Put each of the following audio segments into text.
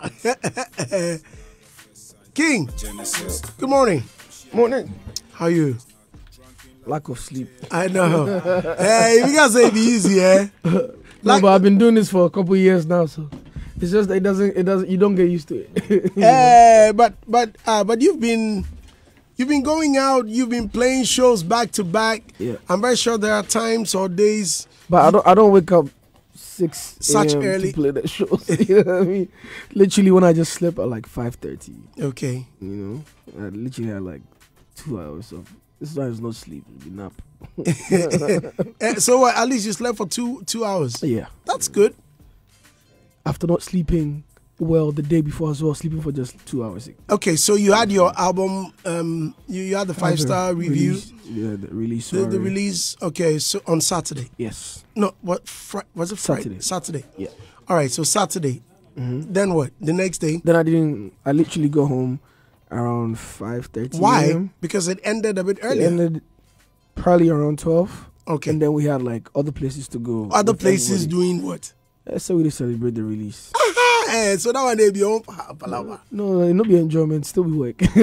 Ah. King, good morning. Morning. How you? Lack of sleep. I know. hey, you guys say it be easy, eh? No, Like- but I've been doing this for a couple years now, so it's just it doesn't it doesn't you don't get used to it. Eh, but but uh, but you've been you've been going out. You've been playing shows back to back. Yeah. I'm very sure there are times or days. but I don't I don't wake up six Such early- to play the shows. you know what I mean? Literally when I just slept at like five thirty. Okay. You know, I literally had like two hours of. This time is not sleep, it's nap. Eh, so at least you slept for two two hours. Yeah. That's good. After not sleeping well the day before as well, sleeping for just two hours. Okay, so you had your album. Um, you, you had the five star review. Release, yeah, the release. The, the release. Okay, so on Saturday. Yes. No, what? Was it Friday? Saturday. Saturday. Yeah. All right. So Saturday. Then what? The next day. Then I didn't. I literally go home around five thirty. Why? Because it ended a bit It ended probably around twelve. okay. And then we had like other places to go. Other places everybody. doing what? So we celebrate the release. Eh, so that one they be on palava. No, it not be enjoyment, still be work.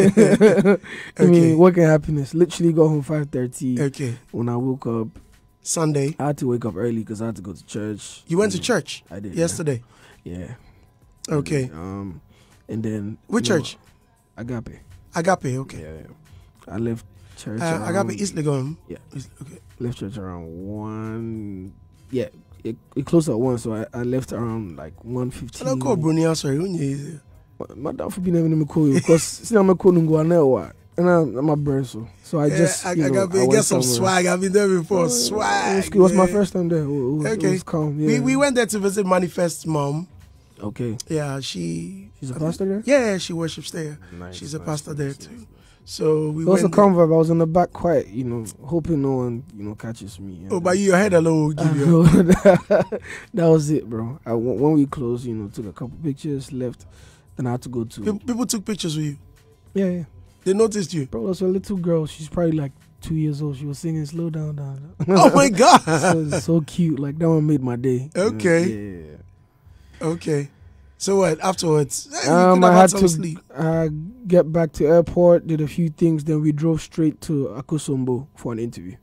I mean, work and happiness. Literally go home five thirty. Okay. When I woke up, Sunday. I had to wake up early because I had to go to church. You went to church I did yesterday. Yeah. Okay. Um, and then Which you know, church? Agape. Agape. Okay. Yeah, yeah. I left church. Uh, around, Agape East Legon. Yeah. East- Okay. left church around one. Yeah, it, it closed at one, so I, I left around like one fifteen. Hello, call Bruni. Sorry, who knew? Madam for being able to call you because since I'm a call go on there, and I'm, I'm a brand so so I Yeah, just I, you I know, got I get some somewhere. swag. I've been there before. It was, swag. it was my first time there. It was, it Okay. was calm. Yeah. We we went there to visit Manifest mom. Okay, Yeah, she. she's a pastor there. Yeah, she worships there. Nice, She's a nice, pastor nice, there nice. too. So we It was a vibe. I was in the back, quiet, you know, hoping no one, you know, catches me. Oh, but your head alone give you. that was it, bro. I, when we closed, you know, took a couple pictures, left. Then I had to go to. Pe- People took pictures with you. Yeah, yeah. They noticed you. Bro, was a little girl. She's probably like two years old. She was singing "Slow Down, Down." Oh my God. so, so cute. Like that one made my day. you know? Okay. Yeah, Okay. So what? Afterwards. Um, I had to sleep. uh, get back to airport. Did a few things. Then we drove straight to Akosombo for an interview.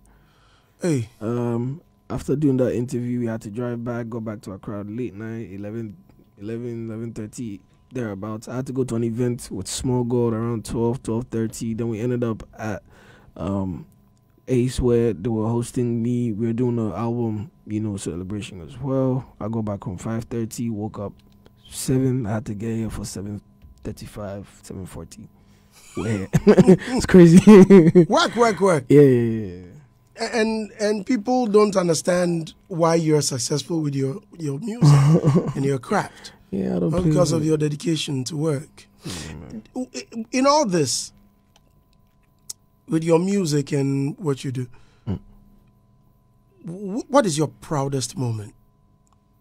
Hey, Um, after doing that interview, we had to drive back, go back to Accra late night, 11, 11, 11.30, thereabouts. I had to go to an event with Smallgod around 12, 12.30. Then we ended up at um, Ace where they were hosting me. We were doing an album, you know, celebration as well. I go back home 5.30, woke up 7. I had to get here for 7.35, 7.40. Where it's crazy. work, work, work. yeah, yeah, yeah. And and people don't understand why you're successful with your your music and your craft Yeah, I don't not because of it. your dedication to work. Yeah, man. In all this, with your music and what you do, Mm. what is your proudest moment?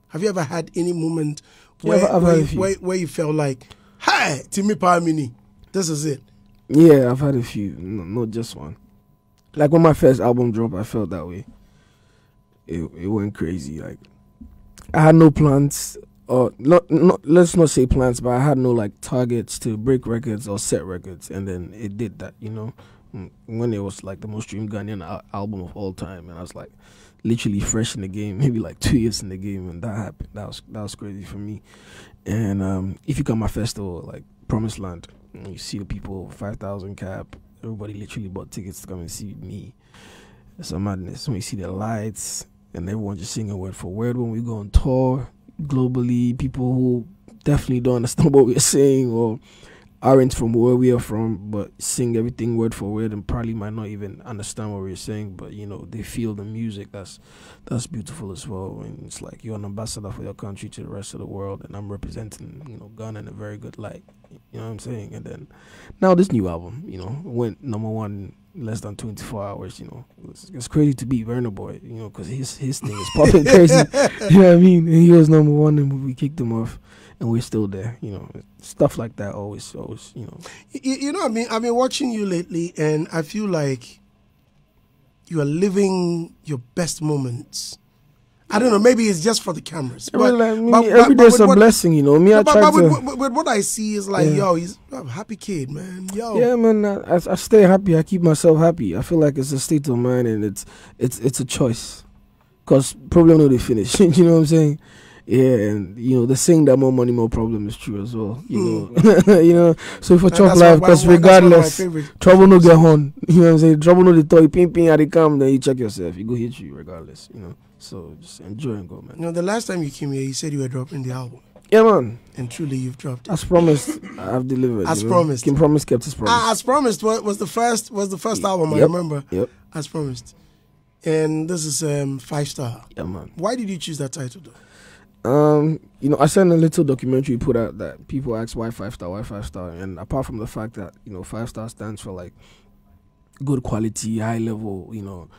Have you ever had any moment where, I've where, you, where, where you felt like, hi, Timmy Palmini, this is it? Yeah, I've had a few, no, not just one. Like when my first album dropped, I felt that way. It it went crazy. Like I had no plans, or not, not let's not say plans, but I had no like targets to break records or set records, and then it did that. You know, Mm, when it was like the most streamed Ghanaian al- album of all time, and I was like literally fresh in the game, maybe like two years in the game, and that happened. That was that was crazy for me. And um, if you come my festival like Promised Land, you see the people five thousand cap, everybody literally bought tickets to come and see me. It's a madness. When you see the lights and everyone just singing word for word when we go on tour globally, people who definitely don't understand what we're saying or aren't from where we are from, but sing everything word for word and probably might not even understand what we're saying, but you know they feel the music. That's that's beautiful as well. And it's like you're an ambassador for your country to the rest of the world, and I'm representing you know Ghana in a very good light. You know what I'm saying? And then now this new album, you know, went number one less than 24 hours. You know, it's, it's crazy to beat Burna Boy. You know, because his his thing is popping crazy. you know what I mean? And he was number one, and we kicked him off, and we're still there. You know, stuff like that always, always, you know. You, you know, I mean, I've been watching you lately, and I feel like you are living your best moments. I don't know. Maybe it's just for the cameras. I mean, like, me, but- every but day's a what- blessing, you know. Me, I but, try but to. with, with what I see is like, Yeah. yo, he's a happy kid, man. Yo, Yeah, man. I, I stay happy. I keep myself happy. I feel like it's a state of mind, and it's it's it's a choice. Cause problem no they finish. you know what I'm saying? Yeah, and you know the saying that more money, more problem is true as well. You know, you know. So for chop life, because why- that's one of my regardless, trouble no get on. You know what I'm saying? Trouble no the toy ping ping. How they come, then you check yourself. You go hit you regardless. You know. So just enjoy and go, man. You know, the last time you came here, you said you were dropping the album, Yeah, man. and truly, you've dropped it. As promised, I've delivered. As you know? promised. King Promise kept his promise. Ah, as promised, was, was the first was the first album I remember. Yep. As promised, and this is um, five star. yeah, man. Why did you choose that title though? Um, you know, I sent a little documentary put out that people ask why five star, why five star, and apart from the fact that you know five star stands for like good quality, high level, you know,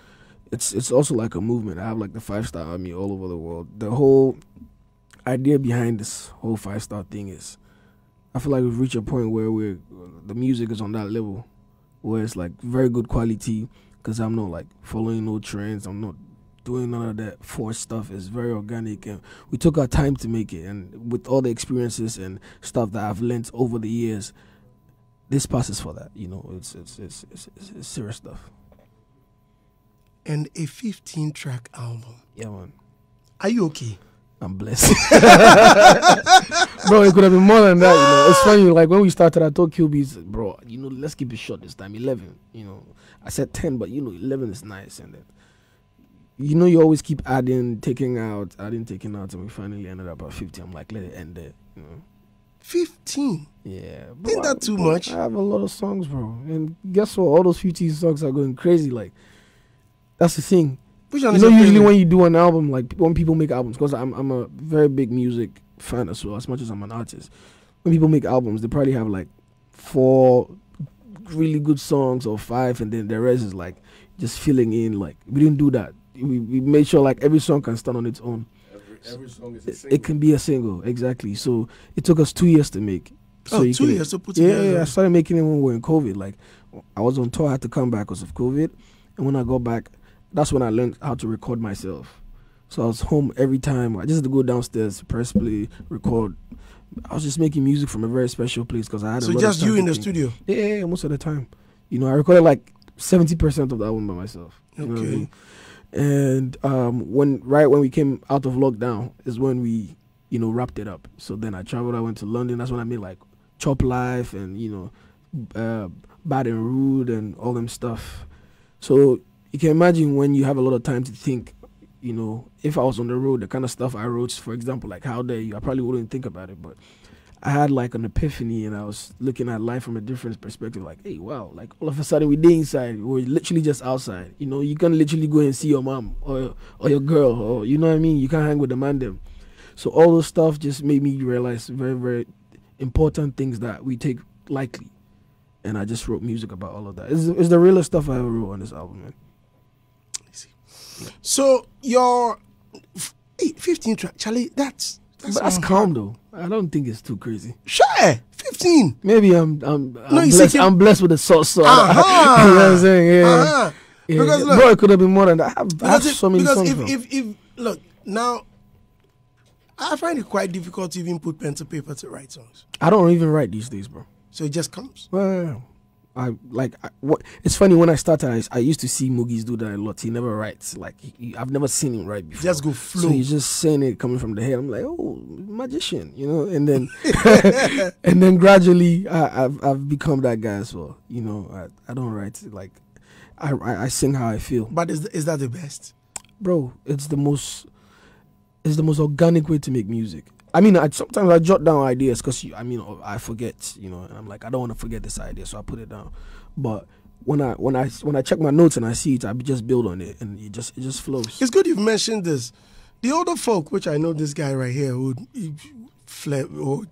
it's it's also like a movement. I have like the five star army all over the world. The whole idea behind this whole five star thing is, I feel like we've reached a point where we're the music is on that level, where it's like very good quality. Because I'm not like following no trends. I'm not doing none of that forced stuff. It's very organic and we took our time to make it and with all the experiences and stuff that I've learnt over the years this passes for that you know it's it's it's it's, it's, it's serious stuff And a 15 track album. yeah man Are you okay? I'm blessed bro it could have been more than that you know it's funny like when we started I told QBs bro you know let's keep it short this time 11 you know I said 10 but you know 11 is nice and then you know you always keep adding taking out adding taking out and we finally ended up at 50 I'm like let it end there you know 15. Yeah, Ain't that I- too bro, much? I have a lot of songs, bro. And guess what? All those 15 songs are going crazy. Like, that's the thing. Which You know, usually favorite? when you do an album, like when people make albums, because I'm I'm a very big music fan as well, as much as I'm an artist. When people make albums, they probably have like four really good songs or five, and then the rest is like just filling in. Like we didn't do that. We we made sure like every song can stand on its own. Every, every song is It, it can be a single, exactly. So it took us two years to make. So oh, you two can- years to put yeah, together. yeah, I started making it when we were in COVID. Like, I was on tour, I had to come back because of COVID. And when I got back, that's when I learned how to record myself. So I was home every time. I just had to go downstairs, press play, record. I was just making music from a very special place because I had a So lot just of you in the studio. Yeah, yeah, yeah, most of the time. You know, I recorded like 70% of the album by myself. You know And um, when right when we came out of lockdown is when we, you know, wrapped it up. So then I traveled. I went to London. That's when I made like Chop Life and you know, uh, Bad and Rude and all them stuff. So you can imagine when you have a lot of time to think. You know, if I was on the road, the kind of stuff I wrote, for example, like How Dare You, I probably wouldn't think about it, but I had like an epiphany and I was looking at life from a different perspective. Like, hey, wow, like all of a sudden we did inside, we are literally just outside. You know, you can literally go and see your mom or or your girl, or you know what I mean. You can't hang with the man them. So all those stuff just made me realize very very important things that we take lightly. And I just wrote music about all of that. It's, it's the realest stuff I ever wrote on this album, man. So your f- eh, 15 track, Charlie, that's that's, that's calm though. I don't think it's too crazy. Sure, 15. Maybe I'm I'm, I'm No, blessed. I'm blessed with the sauce. So Uh-huh. you know what I'm saying? Yeah. Uh-huh. Yeah, Because yeah. look- bro, it could have been more than that. I have, I have if, so many because songs. if, if, if, look, now, I find it quite difficult to even put pen to paper to write songs. I don't even write these days, bro. So it just comes. Well, I like I, what. It's funny when I started. I, I used to see Mugeez do that a lot. He never writes. Like he, I've never seen him write before. Just go flow. So he's just saying it coming from the head. I'm like, oh, magician, you know. And then, and then gradually, I, I've I've become that guy as well. You know, I, I don't write like, I, I I sing how I feel. but is, is that the best? bro, it's the most it's the most organic way to make music. I mean, I sometimes I jot down ideas because I mean I forget, you know, and I'm like I don't want to forget this idea, so I put it down. But when I when I when I check my notes and I see it, I just build on it, and it just it just flows. It's good you've mentioned this. The older folk, which I know this guy right here, who he fled, or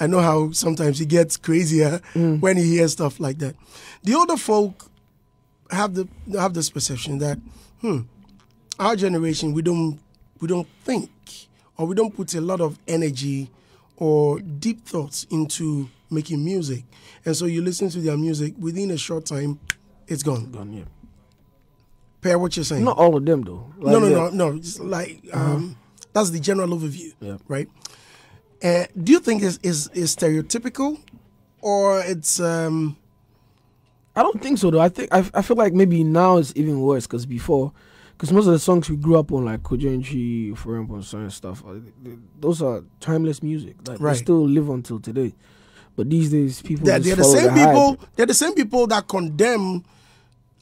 I know how sometimes he gets crazier Mm. when he hears stuff like that. The older folk have the have this perception that, hmm, our generation we don't we don't think or we don't put a lot of energy or deep thoughts into making music, and so you listen to their music within a short time, it's gone. Gone, yeah. Pair what you're saying. Not all of them though. Like, no, no, yeah. no, no. Just like um, that's the general overview, Yeah. right? Uh, do you think is is is stereotypical, or it's um, I don't think so though. I think I, I feel like maybe now it's even worse because before, because most of the songs we grew up on, like Kojo Antwi, For Example, and stuff, uh, th- those are timeless music. Like Right. they still live until today. But these days, people they're, they're the same hype. people? They're the same people that condemn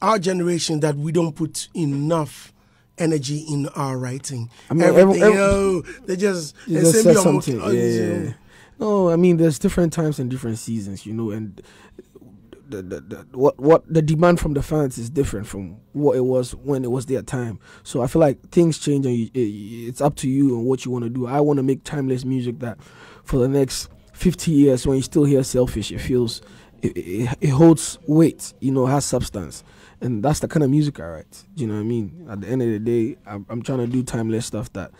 our generation that we don't put enough energy in our writing. I mean, Everything, every- every- oh, they just they just send me something. uh, Yeah, yeah, yeah. No, I mean, there's different times and different seasons, you know, and the, the, the, what what the demand from the fans is different from what it was when it was their time. So I feel like things change, and you, it, it's up to you and what you want to do. I want to make timeless music that for the next 50 years, when you still hear "Selfish," it feels it, it, it holds weight, you know, has substance. And that's the kind of music I write. Do you know what I mean? At the end of the day, I'm, I'm trying to do timeless stuff that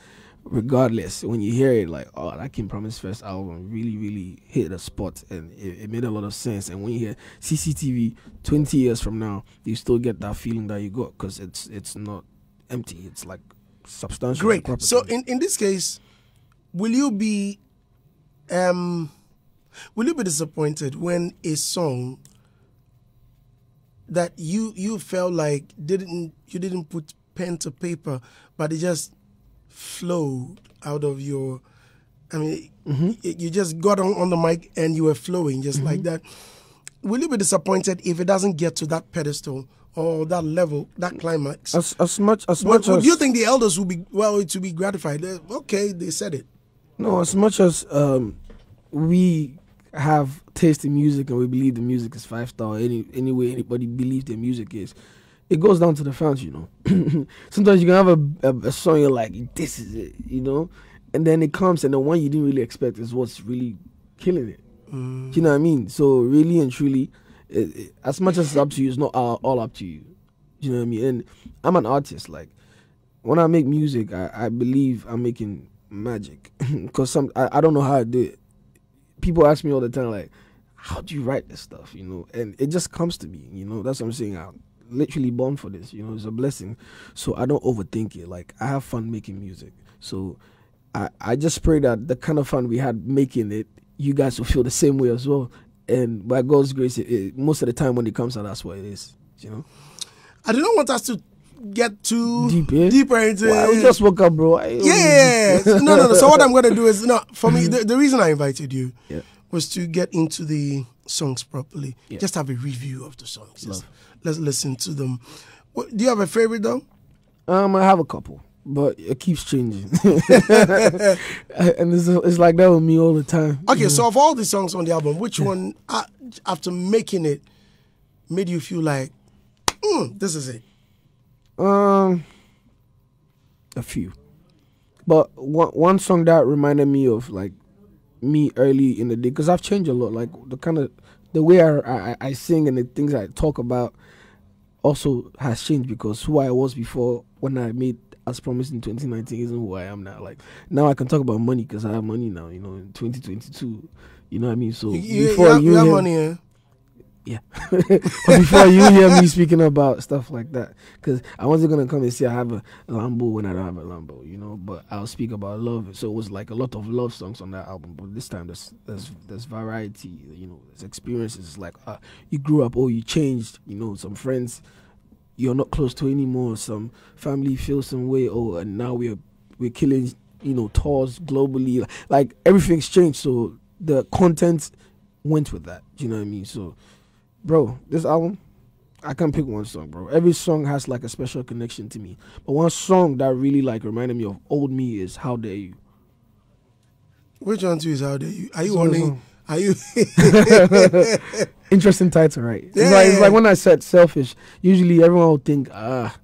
regardless when you hear it like oh that King Promise first album really really hit a spot and it, it made a lot of sense. And when you hear CCTV 20 years from now you still get that feeling that you got because it's it's not empty. It's like substantial Great. proper So in, in this case, will you be um will you be disappointed when a song that you you felt like didn't you didn't put pen to paper but it just flowed out of your I mean Mm-hmm. you just got on, on the mic and you were flowing just like Mm-hmm. that. Will you be disappointed if it doesn't get to that pedestal or that level, that climax? as, as much as Well, much well, as do you think the elders will be well to be gratified? Okay, they said it. No, as much as um, we have taste in music and we believe the music is five star, any any way anybody believes their music is, it goes down to the fans, you know. Sometimes you can have a, a, a song you're like, this is it, you know, and then it comes and the one you didn't really expect is what's really killing it. Mm. Do you know what I mean? So really and truly, it, it- as much as it's up to you, it's not all, all up to you. Do you know what I mean? And I'm an artist. Like when I make music, I, I believe I'm making magic because some I, I don't know how I do it. People ask me all the time, like, how do you write this stuff? You know, and it just comes to me. You know, that's what I'm saying. I'm literally born for this. You know, it's a blessing. So I don't overthink it. Like I have fun making music. So I I just pray that the kind of fun we had making it, you guys will feel the same way as well. And by God's grace, it, it, most of the time when it comes out, that's what it is. You know, I do not want us to get too Deep, eh? deeper into Well, I just woke up, bro. I- yeah, no, no, no. So what I'm going to do is no. For me, the, the reason I invited you Yeah. was to get into the songs properly. Yeah. Just have a review of the songs. Love. Let's listen to them. What, do you have a favorite though? Um, I have a couple, but it keeps changing, and it's, it's like that with me all the time. Okay, so of all the songs on the album, which one after making it made you feel like, mm, this is it? Um, a few, but one one song that reminded me of like me early in the day because I've changed a lot. Like the kind of the way I, I I sing and the things I talk about also has changed because who I was before when I made as promised in 2019 isn't who I am now. Like now I can talk about money because I have money now. You know, in 2022. You know what I mean? So You, you, before you have, you have money, eh? Yeah. but before you hear me speaking about stuff like that, because I wasn't gonna come and say I have a Lambo when I don't have a Lambo, you know. But I'll speak about love. So it was like a lot of love songs on that album. But this time there's there's there's variety, you know. There's experiences like uh, you grew up, oh you changed, you know. Some friends you're not close to anymore. Some family feel some way, oh, and now we're we're killing, you know, tours globally. Like everything's changed. So the content went with that. You know what I mean? So bro, this album, I can't pick one song, bro. Every song has like a special connection to me. But one song that really like reminded me of old me is "How Dare You." Which one too is "How Dare You- Are you wanting? Are you? Interesting title, right? It's like it's like when I said selfish. Usually everyone would think ah,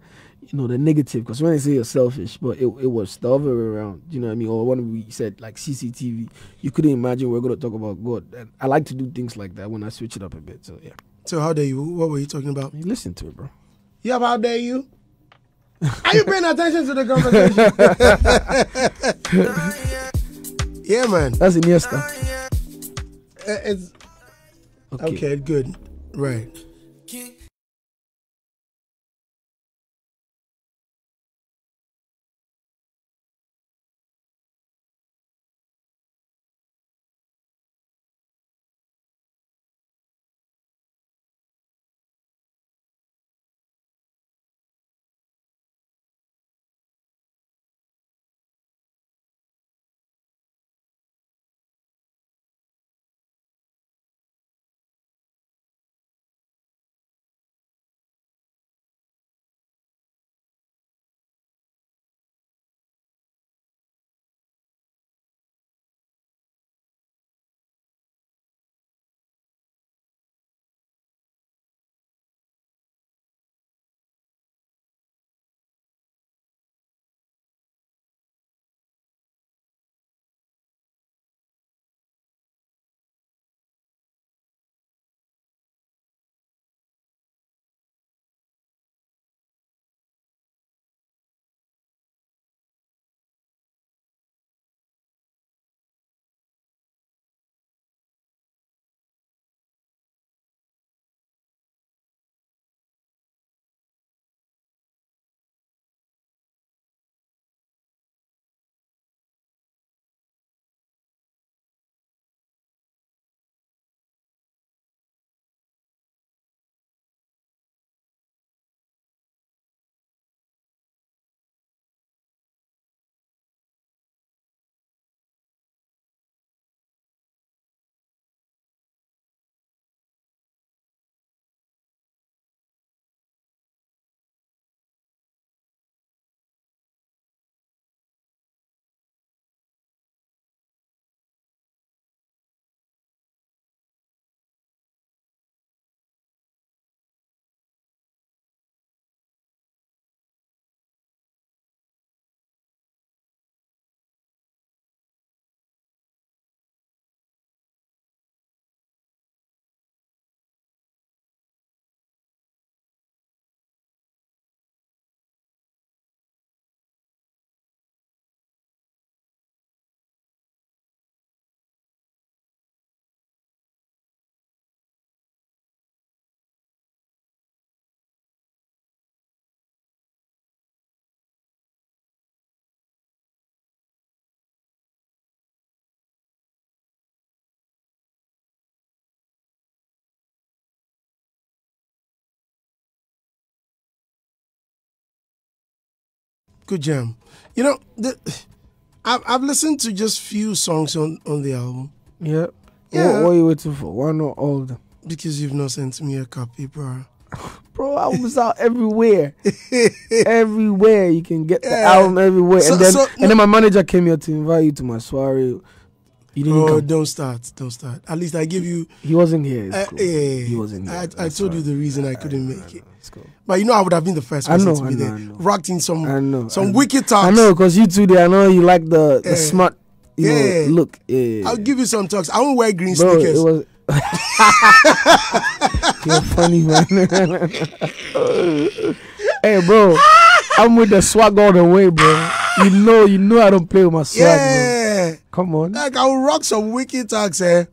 you know, the negative because when they say you're selfish, but it it was the other way around. You know what I mean? Or when we said like CCTV, you couldn't imagine we are gonna talk about God. And I like to do things like that when I switch it up a bit. So yeah, so how dare you? What were you talking about? You listen to it, bro. Yeah, how dare you? Are you paying attention to the conversation? yeah, man. That's Iniesta. Uh, It's Okay. okay. Good. Right. Good jam. You know, the, I've I've listened to just few songs on on the album Yeah. Yeah. What, what are you waiting for? Why not all of them? because you've not sent me a copy, bro. Bro, albums out everywhere. everywhere. You can get the Yeah. album everywhere. So- and then so- and then my manager came here to invite you to my soiree. You didn't Oh, come. don't start, don't start. At least I give you. He wasn't here. Uh, cool. eh, He wasn't here. I, I told you the reason I couldn't make it. Cool. But you know, I would have been the first I person know, to be I know, there. I in some I know. some I, wicked talks. I know, because you two there, I know you like the, the Eh. smart, you Yeah. know, look. Yeah. I'll give you some talks. I won't wear green Bro, sneakers. it was. You're funny, man. hey, bro, I'm with the swag all the way, bro. You know, you know, I don't play with my swag, bro. yeah. Come on, Like I will rock some wicked talks, eh?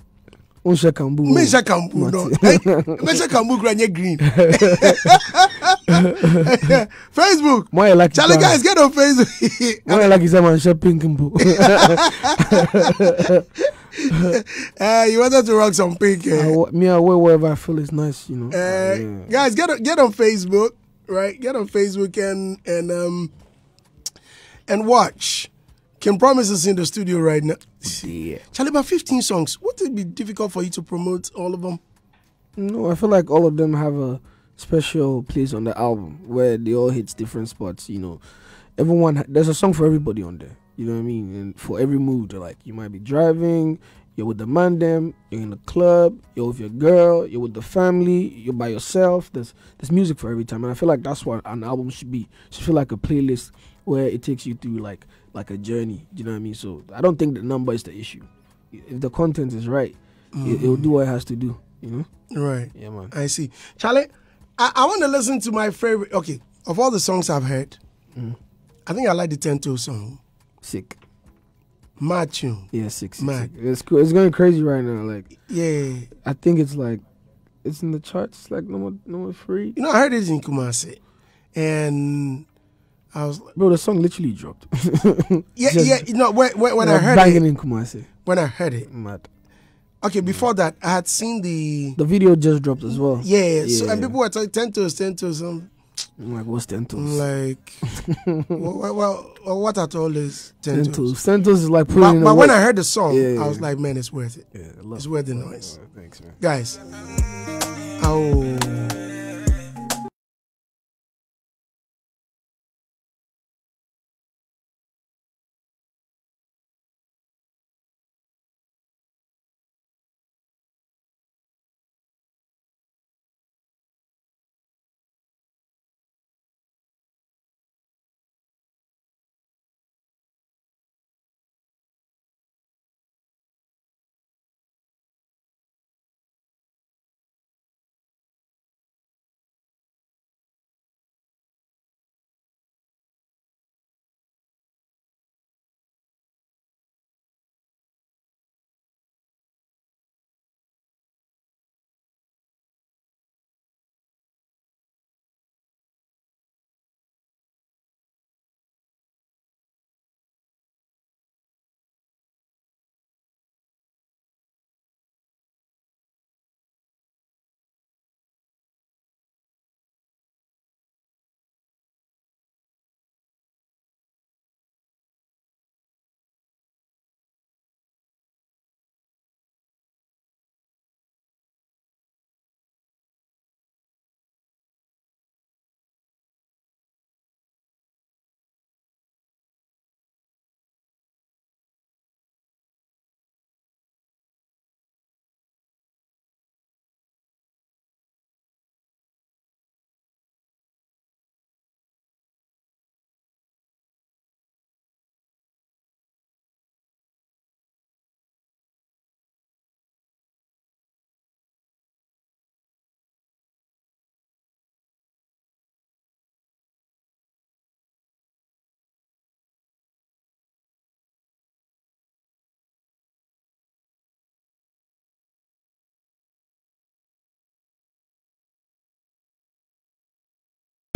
Unsha Kambu. Measure Kambu, no. Hey, Measure Kambu granye green. Facebook. You like Charlie, guys, get on Facebook. You like it, man? Share pink and blue. uh, you wanted to rock some pink, eh? Me, I wear whatever I feel is nice, you know. Uh, Yeah. Guys, get on, get on Facebook, right? Get on Facebook and and um and watch. King Promise is in the studio right now. Yeah. Charlie, about 15 songs. Would it be difficult for you to promote all of them? No, I feel like all of them have a special place on the album where they all hit different spots. You know, everyone there's a song for everybody on there. You know what I mean? And for every mood, like you might be driving, you're with the man, them, you're in the club, you're with your girl, you're with the family, you're by yourself. There's there's music for every time, and I feel like that's what an album should be. It should feel like a playlist where it takes you through like like a journey. You know what I mean? So I don't think the number is the issue. If the content is right, it, it will do what it has to do. You know? Right. Yeah, man. I see. Charlie, I, I want to listen to my favorite. Okay, of all the songs I've heard, Mm. I think I like the Tento song. Sick. Tune. Yeah, sick. sick, Mad. sick. It's cool. It's going crazy right now. Like Yeah. I think it's like it's in the charts, like number number three. You know, I heard it in Kumasi. And I was like, Bro, the song literally dropped. yeah, Just- yeah. You know, when, when, when I heard banging it, in Kumasi. when I heard it, Mad. okay, before that, I had seen the, The video just dropped as well. yeah, so, and people were talking Tentos, Tentos. I'm um, I'm like, what's I'm Tentos? like, well, well, well, what at all is Tentos? Tentos. Tentos is like putting But, but when. I heard the song, Yeah, I was like, man, it's worth it. yeah, It's it. worth the noise. Thanks, man. Guys, oh.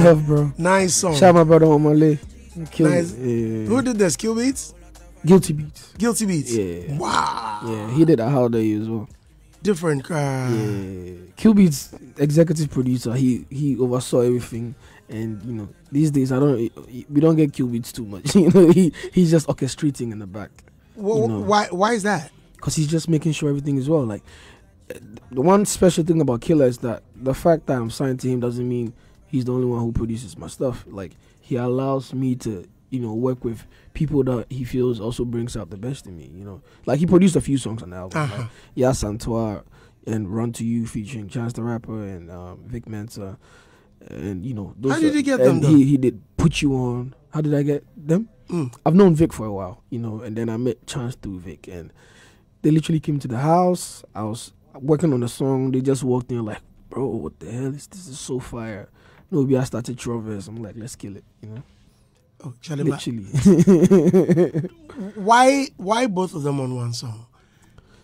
Love, bro. Nice song. Shout out my brother on my Nice. Yeah. Who did this? KillBeatz? Guilty Beats. GuiltyBeatz. Yeah. Wow. Yeah, he did a holiday as well. Different crowd. Yeah. Q Beats executive producer, he he oversaw everything And you know, these days I don't we don't get KillBeatz too much. you know, he he's just orchestrating in the back Wh- you know. Why? Why is that? because he's just making sure everything is well. Like the one special thing about Killer is that the fact that I'm signed to him doesn't mean he's the only one who produces my stuff. Like he allows me to you know work with people that he feels also brings out the best in me. You know, like he produced a few songs on the album. Uh-huh. Like, yeah, Santois and Run to You featuring Chance the Rapper and um, Vic Mensa. And you know, those How did he get them. He he did put you on. How did I get them? Mm. I've known Vic for a while, you know, and then I met Chance through Vic, and they literally came to the house. I was working on the song. They just walked in like, bro, what the hell is this? this? Is so fire. No, we I started Trovers. I'm like, let's kill it, you know. Oh, Charlie, Literally. why? Why both of them on one song?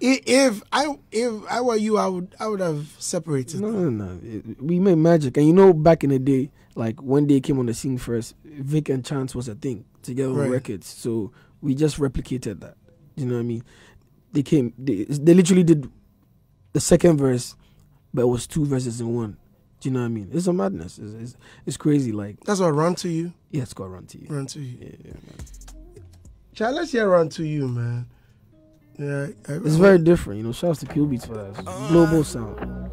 I- If I if I were you, I would I would have separated. no, them. no, no. It- we made magic, and you know, back in the day, like when they came on the scene first, Vic and Chance was a thing together Right. on records. So we just replicated that. You know what I mean? They came. They, they literally did the second verse, but it was two verses in one. Do you know what I mean? It's a madness. It's, it's, it's crazy. Like, That's what run to you, yeah, it's got run to you. run to you. Yeah, yeah, man. Child, let's hear run to you, man. Yeah, I, It's very different. You know, shouts to Q Beats for that. It's global sound.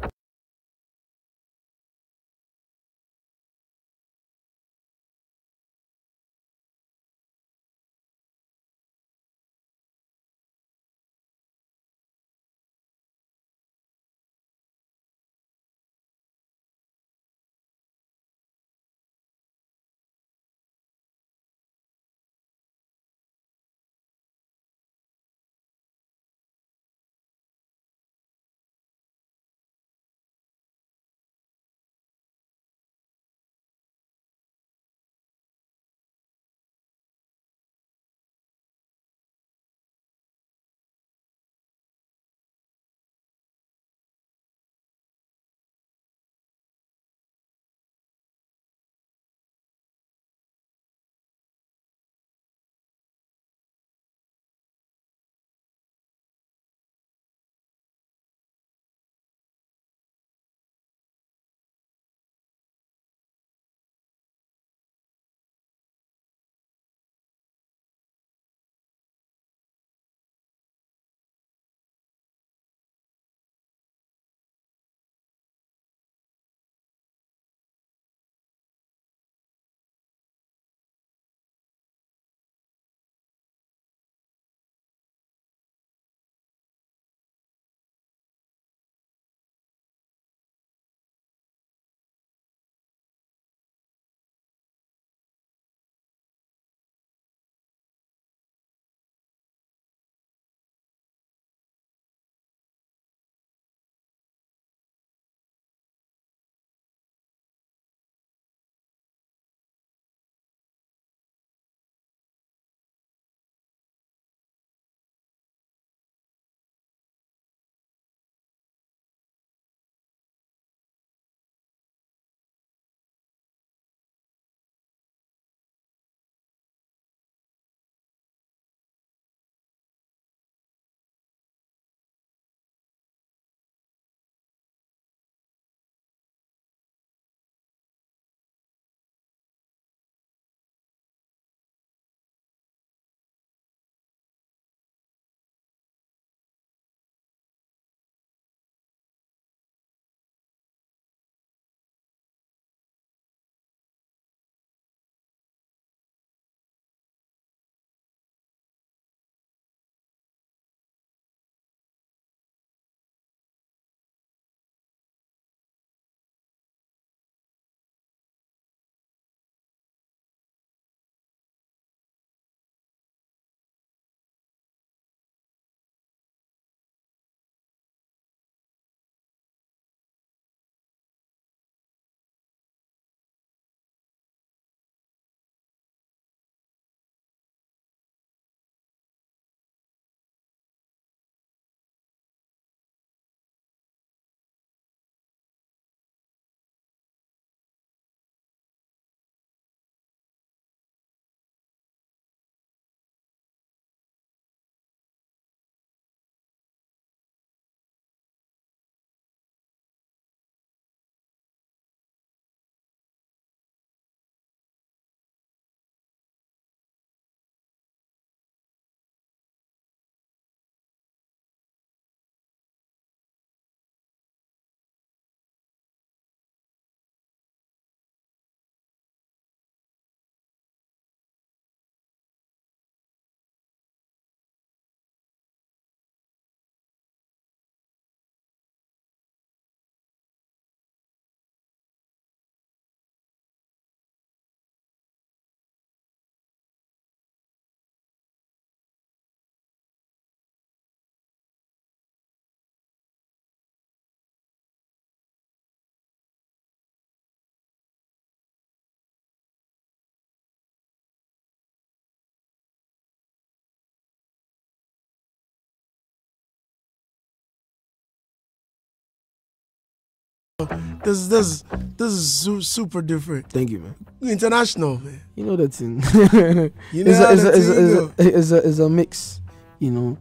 This this this is su- super different. Thank you, man. International, man. You know the thing. You know it's, a, it's, a, it's, thing a, it's, a, it's, a, mix. You know,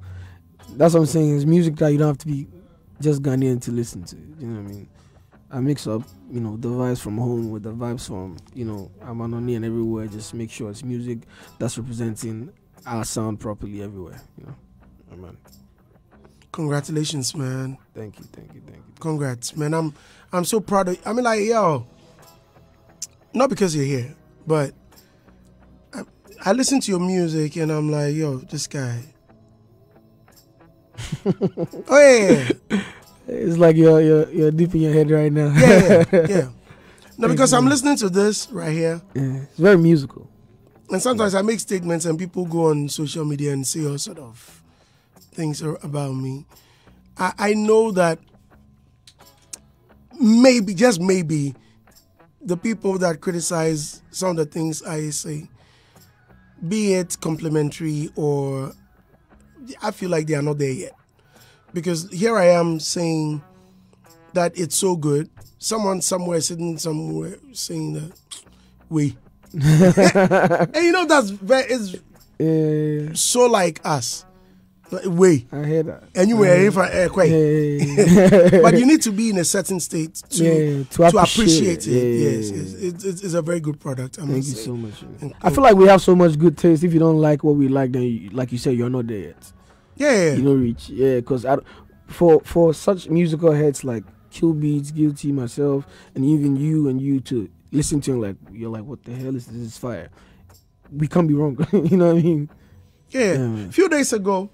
that's what I'm saying. It's music that you don't have to be just Ghanaian to listen to. You know what I mean? I mix up, you know, the vibes from home with the vibes from, you know, Amanoni and everywhere. Just make sure it's music that's representing our sound properly everywhere. You know, man. Congratulations, man. Thank you, thank you, thank you. Congrats, man. I'm I'm so proud of you. I mean like yo. Not because you're here, but I, I listen to your music and I'm like, yo, this guy. oh yeah, yeah, It's like you're you're you're deep in your head right now. yeah, yeah, yeah. No, because I'm listening to this right here, Yeah, it's very musical. and sometimes I make statements and people go on social media and say all sort of things about me. I, I know that maybe, just maybe, the people that criticize some of the things I say, be it complimentary or I feel like they are not there yet. Because here I am saying that it's so good. Someone somewhere sitting somewhere saying that we. and you know that's very it's Yeah, so like us. We. I hear that. And you were here for uh, quite. But you need to be in a certain state to yeah, to, to appreciate it. Yeah, yes, yeah, it's, it's, it's, a very good product. I Thank you say. so much. I feel like we have so much good taste. If you don't like what we like, then you, like you said, you're not there yet. Yeah, You don't reach. Yeah, because for for such musical heads like KillBeatz, Guilty, myself, and even you and you to listen to him like you're like, what the hell is this? This is fire. We can't be wrong. you know what I mean? yeah. Yeah, A few days ago,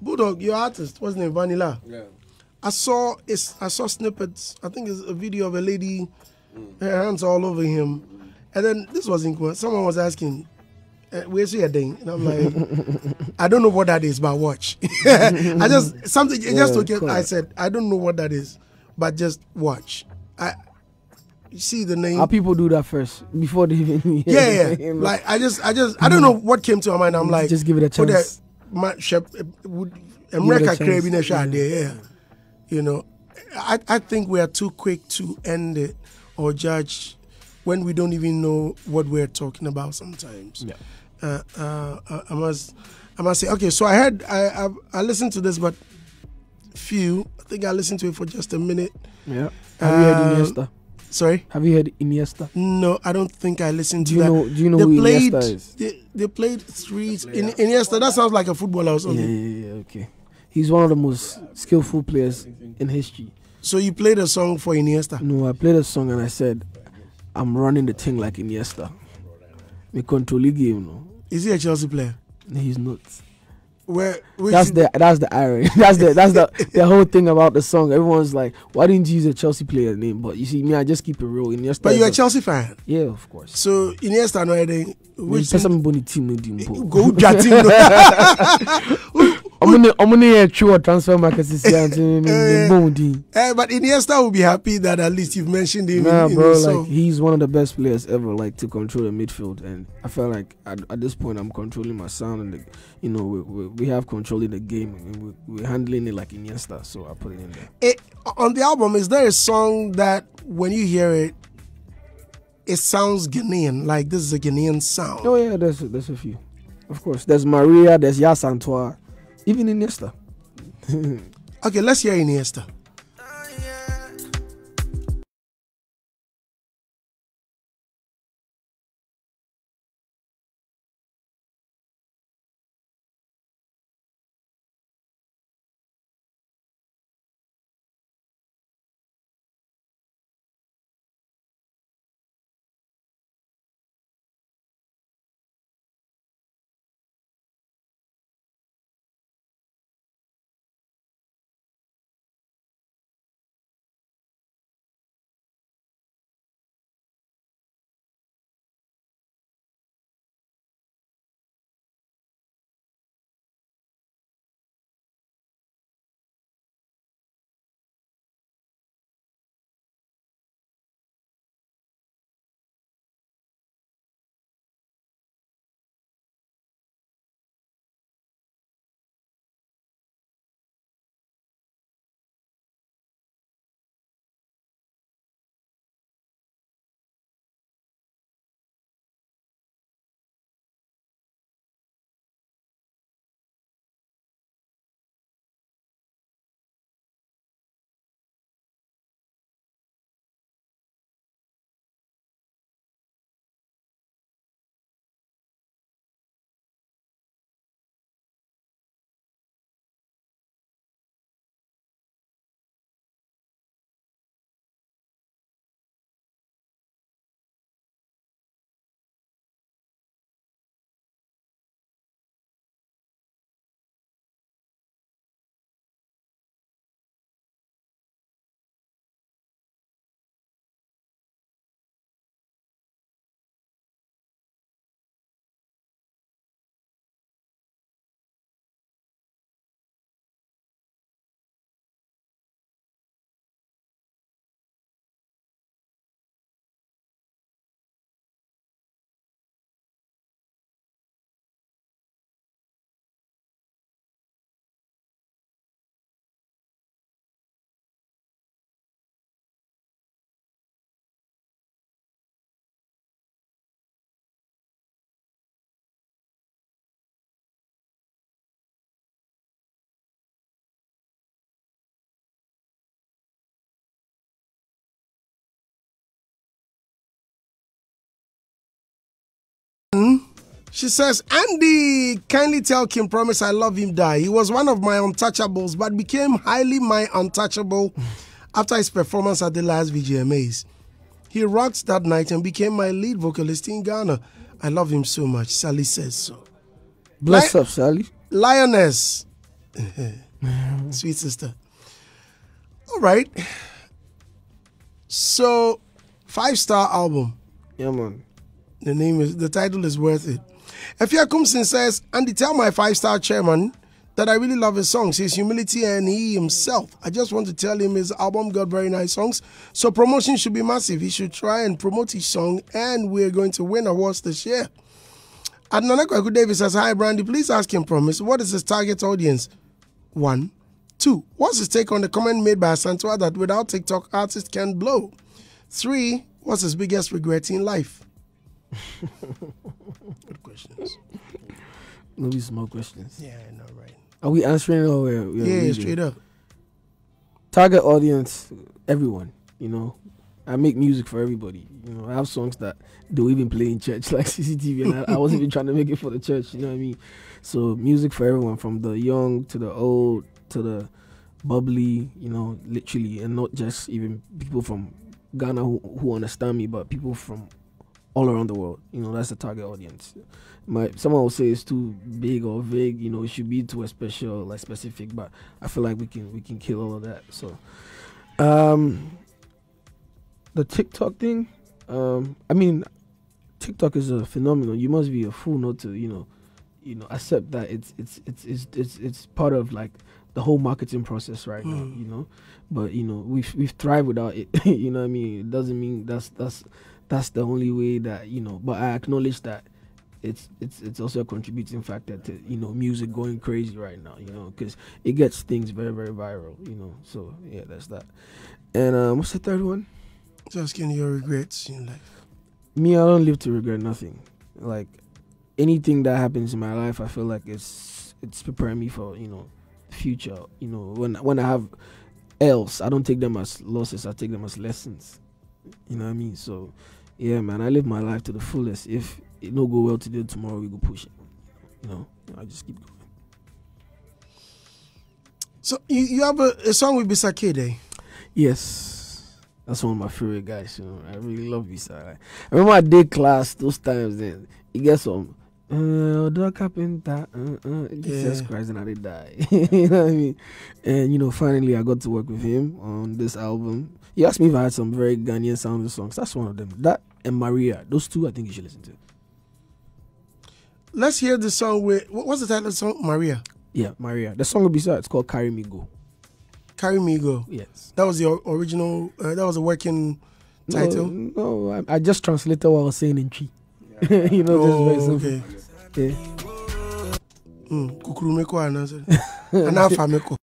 Bulldog, your artist, what's his name? Vanilla. Yeah. I saw it's, I saw snippets. I think it's a video of a lady, her hands all over him, and then this was in someone was asking, uh, "Where's your thing?" And I'm like, "I don't know what that is, but watch." I just something it just Yeah, took I said, "I don't know what that is, but just watch." I see the name. Our people do that first before they even. yeah, the yeah. Like I just, I just, I don't know what came to my mind. I'm like, just give it a chance. Ma- shep- would it a America chance, craving a shot yeah. there, yeah. You know, I, I think we are too quick to end it or judge when we don't even know what we're talking about sometimes. Yeah. Uh, uh, uh, I must, I must say, okay. So I heard, I, I, I listened to this, but few. I think I listened to it for just a minute. Yeah. Have you heard Um, Iniesta? Sorry. Have you heard Iniesta? No, I don't think I listened to Do you that. know? Do you know they who played. Iniesta is? They, they played three. In, Iniesta. That sounds like a footballer or Yeah, something. yeah, yeah, okay. He's one of the most skillful players in history. So you played a song for Iniesta. No, I played a song and I said, I'm running the thing like Iniesta. Me control the game, no. Is he a Chelsea player? No, He's not. Where? That's the that's the irony. that's the that's the the whole thing about the song. Everyone's like, why didn't you use a Chelsea player name? But you see, me, I just keep it real. Iniesta. But you're a Chelsea fan. Yeah, of course. So Iniesta no idea. Which person boni team no dim po. go Jatim. I'm gonna I'm gonna hear true transfer market this year and Eh. boom din. Eh, But Iniesta will be happy that at least you've mentioned him. Nah, in, in bro, like song. he's one of the best players ever, like to control the midfield, and I feel like at, at this point I'm controlling my sound, and the, you know we, we, we have control in the game, and we, we're handling it like Iniesta, so I put it in there. It, on the album, is there a song that when you hear it, it sounds Ghanaian? Like this is a Ghanaian sound. Oh yeah, there's there's a few, of course. There's Maria, there's Yas Antoine, even Iniesta. Okay, let's hear Iniesta. She says, Andy, kindly tell King Promise I love him die. He was one of my untouchables, but became highly my untouchable after his performance at the last VGMAs. He rocked that night and became my lead vocalist in Ghana. I love him so much. Sally says so. Bless Li- up, Sally. Lioness. Sweet sister. All right. So, five star album. Yeah, man. The name is the title is worth it. Efia Kumsin says, Andy, tell my five star chairman that I really love his songs, his humility, and he himself. I just want to tell him his album got very nice songs, so promotion should be massive. He should try and promote his song, and we're going to win awards this year. Adnana Kwaku Davis says, Hi, Brandy, please ask him, promise, what is his target audience? One. Two, what's his take on the comment made by Santua that without TikTok, artists can't blow? Three, what's his biggest regret in life? Questions. No, these small questions. Yeah, I know, right? Are we answering or we're, we're Yeah, reading? straight up. Target audience, everyone. You know, I make music for everybody. You know, I have songs that they'll even play in church, like CCTV, and I, I wasn't even trying to make it for the church. You know what I mean? So music for everyone, from the young to the old to the bubbly. You know, literally, and not just even people from Ghana who, who understand me, but people from all around the world. You know, that's the target audience. My someone will say it's too big or vague. You know, it should be to a special, like specific. But I feel like we can we can kill all of that. So, um, the TikTok thing. Um, I mean, TikTok is a phenomenon. You must be a fool not to, you know, you know, accept that it's it's it's it's it's, it's part of like the whole marketing process right now. Mm. You know, but you know we've we've thrived without it. you know what I mean? It doesn't mean that's that's that's the only way that you know. But I acknowledge that it's it's it's also a contributing factor to you know music going crazy right now. You know, because it gets things very very viral. You know, so yeah, that's that. And um, what's the third one? Just getting your regrets in life. Me, I don't live to regret nothing. Like anything that happens in my life, I feel like it's it's preparing me for you know future. You know, when when I have else, I don't take them as losses. I take them as lessons. You know what I mean? So yeah, man, I live my life to the fullest. If it no go well today, tomorrow we go push it. You know, I just keep going. So you, you have a, a song with Bisa Kdei. Yes. That's one of my favorite guys, you know. I really love. Like, I remember I did class those times then. You get some uh dog carpenter, uh, uh, Jesus Yeah. Christ, and I did die. you know what I mean? And you know, finally I got to work with him on this album. He asked me if I had some very Ghanaian sounding songs. That's one of them. That and Maria. Those two I think you should listen to. Let's hear the song with what's the title of the song? Maria. Yeah, Maria. The song will be it's called Carry Me Go. Carry Me Go. Yes. That was the original. Uh, that was a working title. No, no I, I just translated what I was saying in Chi. you know, just very Oh, simple. okay. Yeah. Mm. Kukurumeko. Anafameko.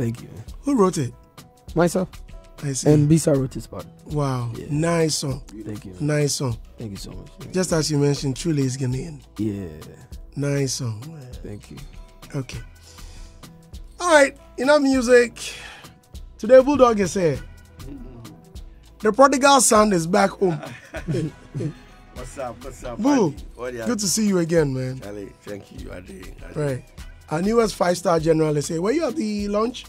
Thank you. Who wrote it? Myself I see. and Bisa wrote this part. wow, Yeah. nice song, Thank you. nice song. Thank you so much. Just as you mentioned, truly is Ghanaian. Yeah. Nice song. Thank you. Okay. All right, enough music. Today, Bulldog is here. Mm-hmm. The prodigal son is back home. What's up? What's up? Boo, What good to see you again, man. Charlie, thank you, Adi. Adi. Right. Our newest five star general is here. Were you at the launch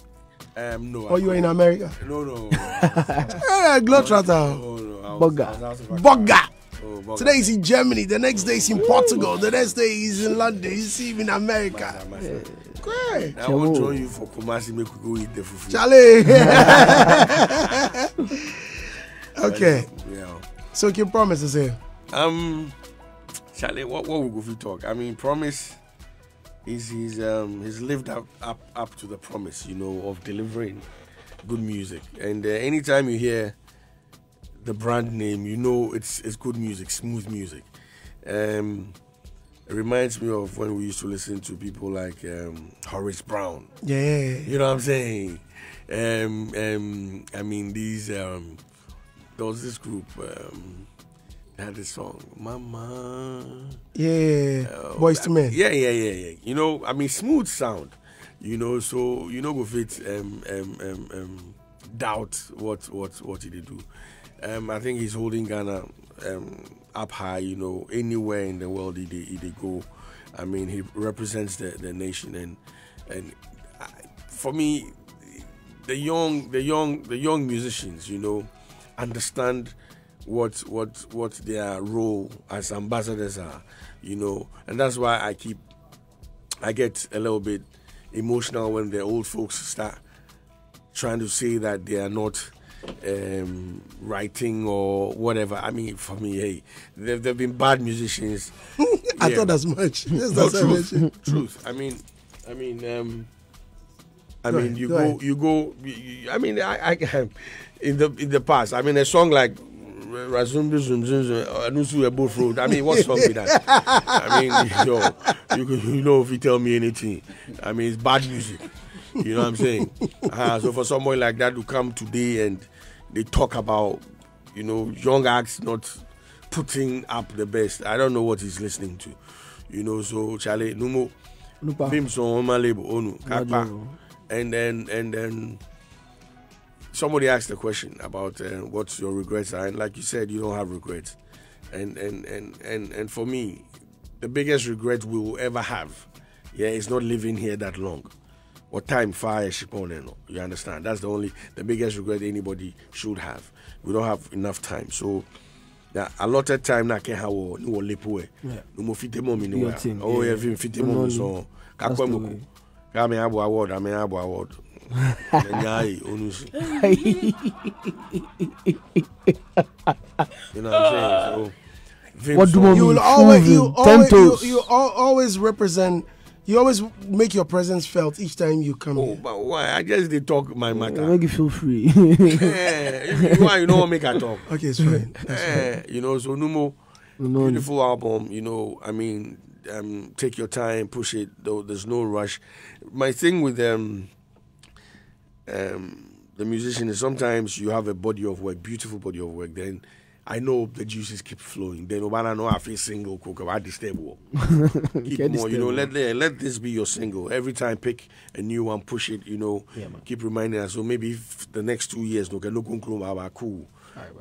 Um, no. or you were in America? No, no. Hey, Globetrotter. Oh, no. I was, Bugger. I was out of Accra. Bogga. Oh, Bugger. Today he's in Germany, the next day he's in Portugal, the next day he's in London, he's even in America. My friend. Great. I won't join you for Kumasi. Make we go eat the fufu. Charlie. okay, Yeah. so King Promise is here. Um, Charlie, what what we go for talk? I mean, promise. He's he's um he's lived up up up to the promise, you know, of delivering good music. And uh, anytime you hear the brand name, you know it's it's good music, smooth music. Um, it reminds me of when we used to listen to people like um, Horace Brown. Yeah. You know what I'm saying? Um, um, I mean, these um, there was this group um, had this song, Mama. Yeah. Uh, Boyz II Men. Yeah, yeah, yeah, yeah. You know, I mean, smooth sound. You know, so you know, go fit um, um, um, um, doubt what what what did he do. Um, I think he's holding Ghana um, up high. You know, anywhere in the world he they, he they go. I mean, he represents the, the nation, and and I, for me, the young the young the young musicians, you know, understand what what what their role as ambassadors are, you know, and that's why I keep I get a little bit emotional when the old folks start trying to say that they are not um, writing or whatever. I mean, for me, hey, they've, they've been bad musicians. I Yeah. thought as much. Yes, No, that's what I truth, truth. I mean, I mean, um, I Go mean, ahead, you go go, you go. you- you- I mean, I, I, in the in the past, I mean, a song like Razumbi Zum Zum Zum, Anusu Ebo Road. I mean, what's wrong with that? I mean, yo, you you know if you tell me anything, I mean, it's bad music. You know what I'm saying? Uh, so for someone like that to come today and they talk about, you know, young acts not putting up the best. I don't know what he's listening to. You know, so Charlie, no more Lupa. films on my label, Onu, Kakpa. And then and then somebody asked a question about uh, what your regrets are, and like you said, you don't have regrets. And and and and and for me, the biggest regret we will ever have, yeah, is not living here that long. Or time fire shipon You understand? That's the only the biggest regret anybody should have. We don't have enough time. So na allotted time na ke hawo ni wo lepo e. No mo fite mo mi ni wa. Oh yeah. yeah, fite mo no, mi no. so. Kakwa mo way. Kame abo award, ame abo award. Nyai onusi. You know what I'm saying? So, Vim What do song- you You will always, you always, you, you always represent. You always make your presence felt each time you come Oh, here. but why? I just they talk my matter. Make you feel free. Eh, why you know make I talk? Okay, it's fine. That's fine. Eh, you know, so no more no, beautiful album. You know, I mean, um, take your time, push it. Though there's no rush. My thing with um, um, the musician is sometimes you have a body of work, beautiful body of work. Then I know the juices keep flowing. Then Obama know I feel single, cook I disturb. Keep Get more, you know. Let, let let this be your single. Every time, pick a new one, push it. You know, Yeah, keep reminding us. So maybe the next two years, no, can look our cool,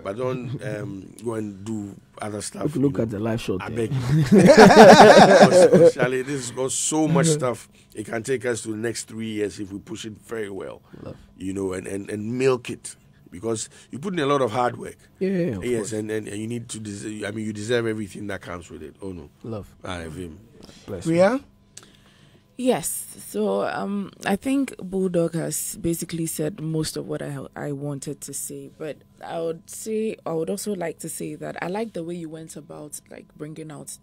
but don't um, go and do other stuff. If you you look know. at the live shot, I there. beg you. Because- because, Charlie, this has got so much stuff. It can take us to the next three years if we push it very well. Love. You know, and, and, and milk it. Because you put in a lot of hard work. Yeah, yeah, of yes, course. and, and, and you need to deserve, I mean, you deserve everything that comes with it. Oh, no. Love. I have him. Bless you. Ria? Yes. So um, I think Bulldog has basically said most of what I I wanted to say, but I would say I would also like to say that I like the way you went about like bringing out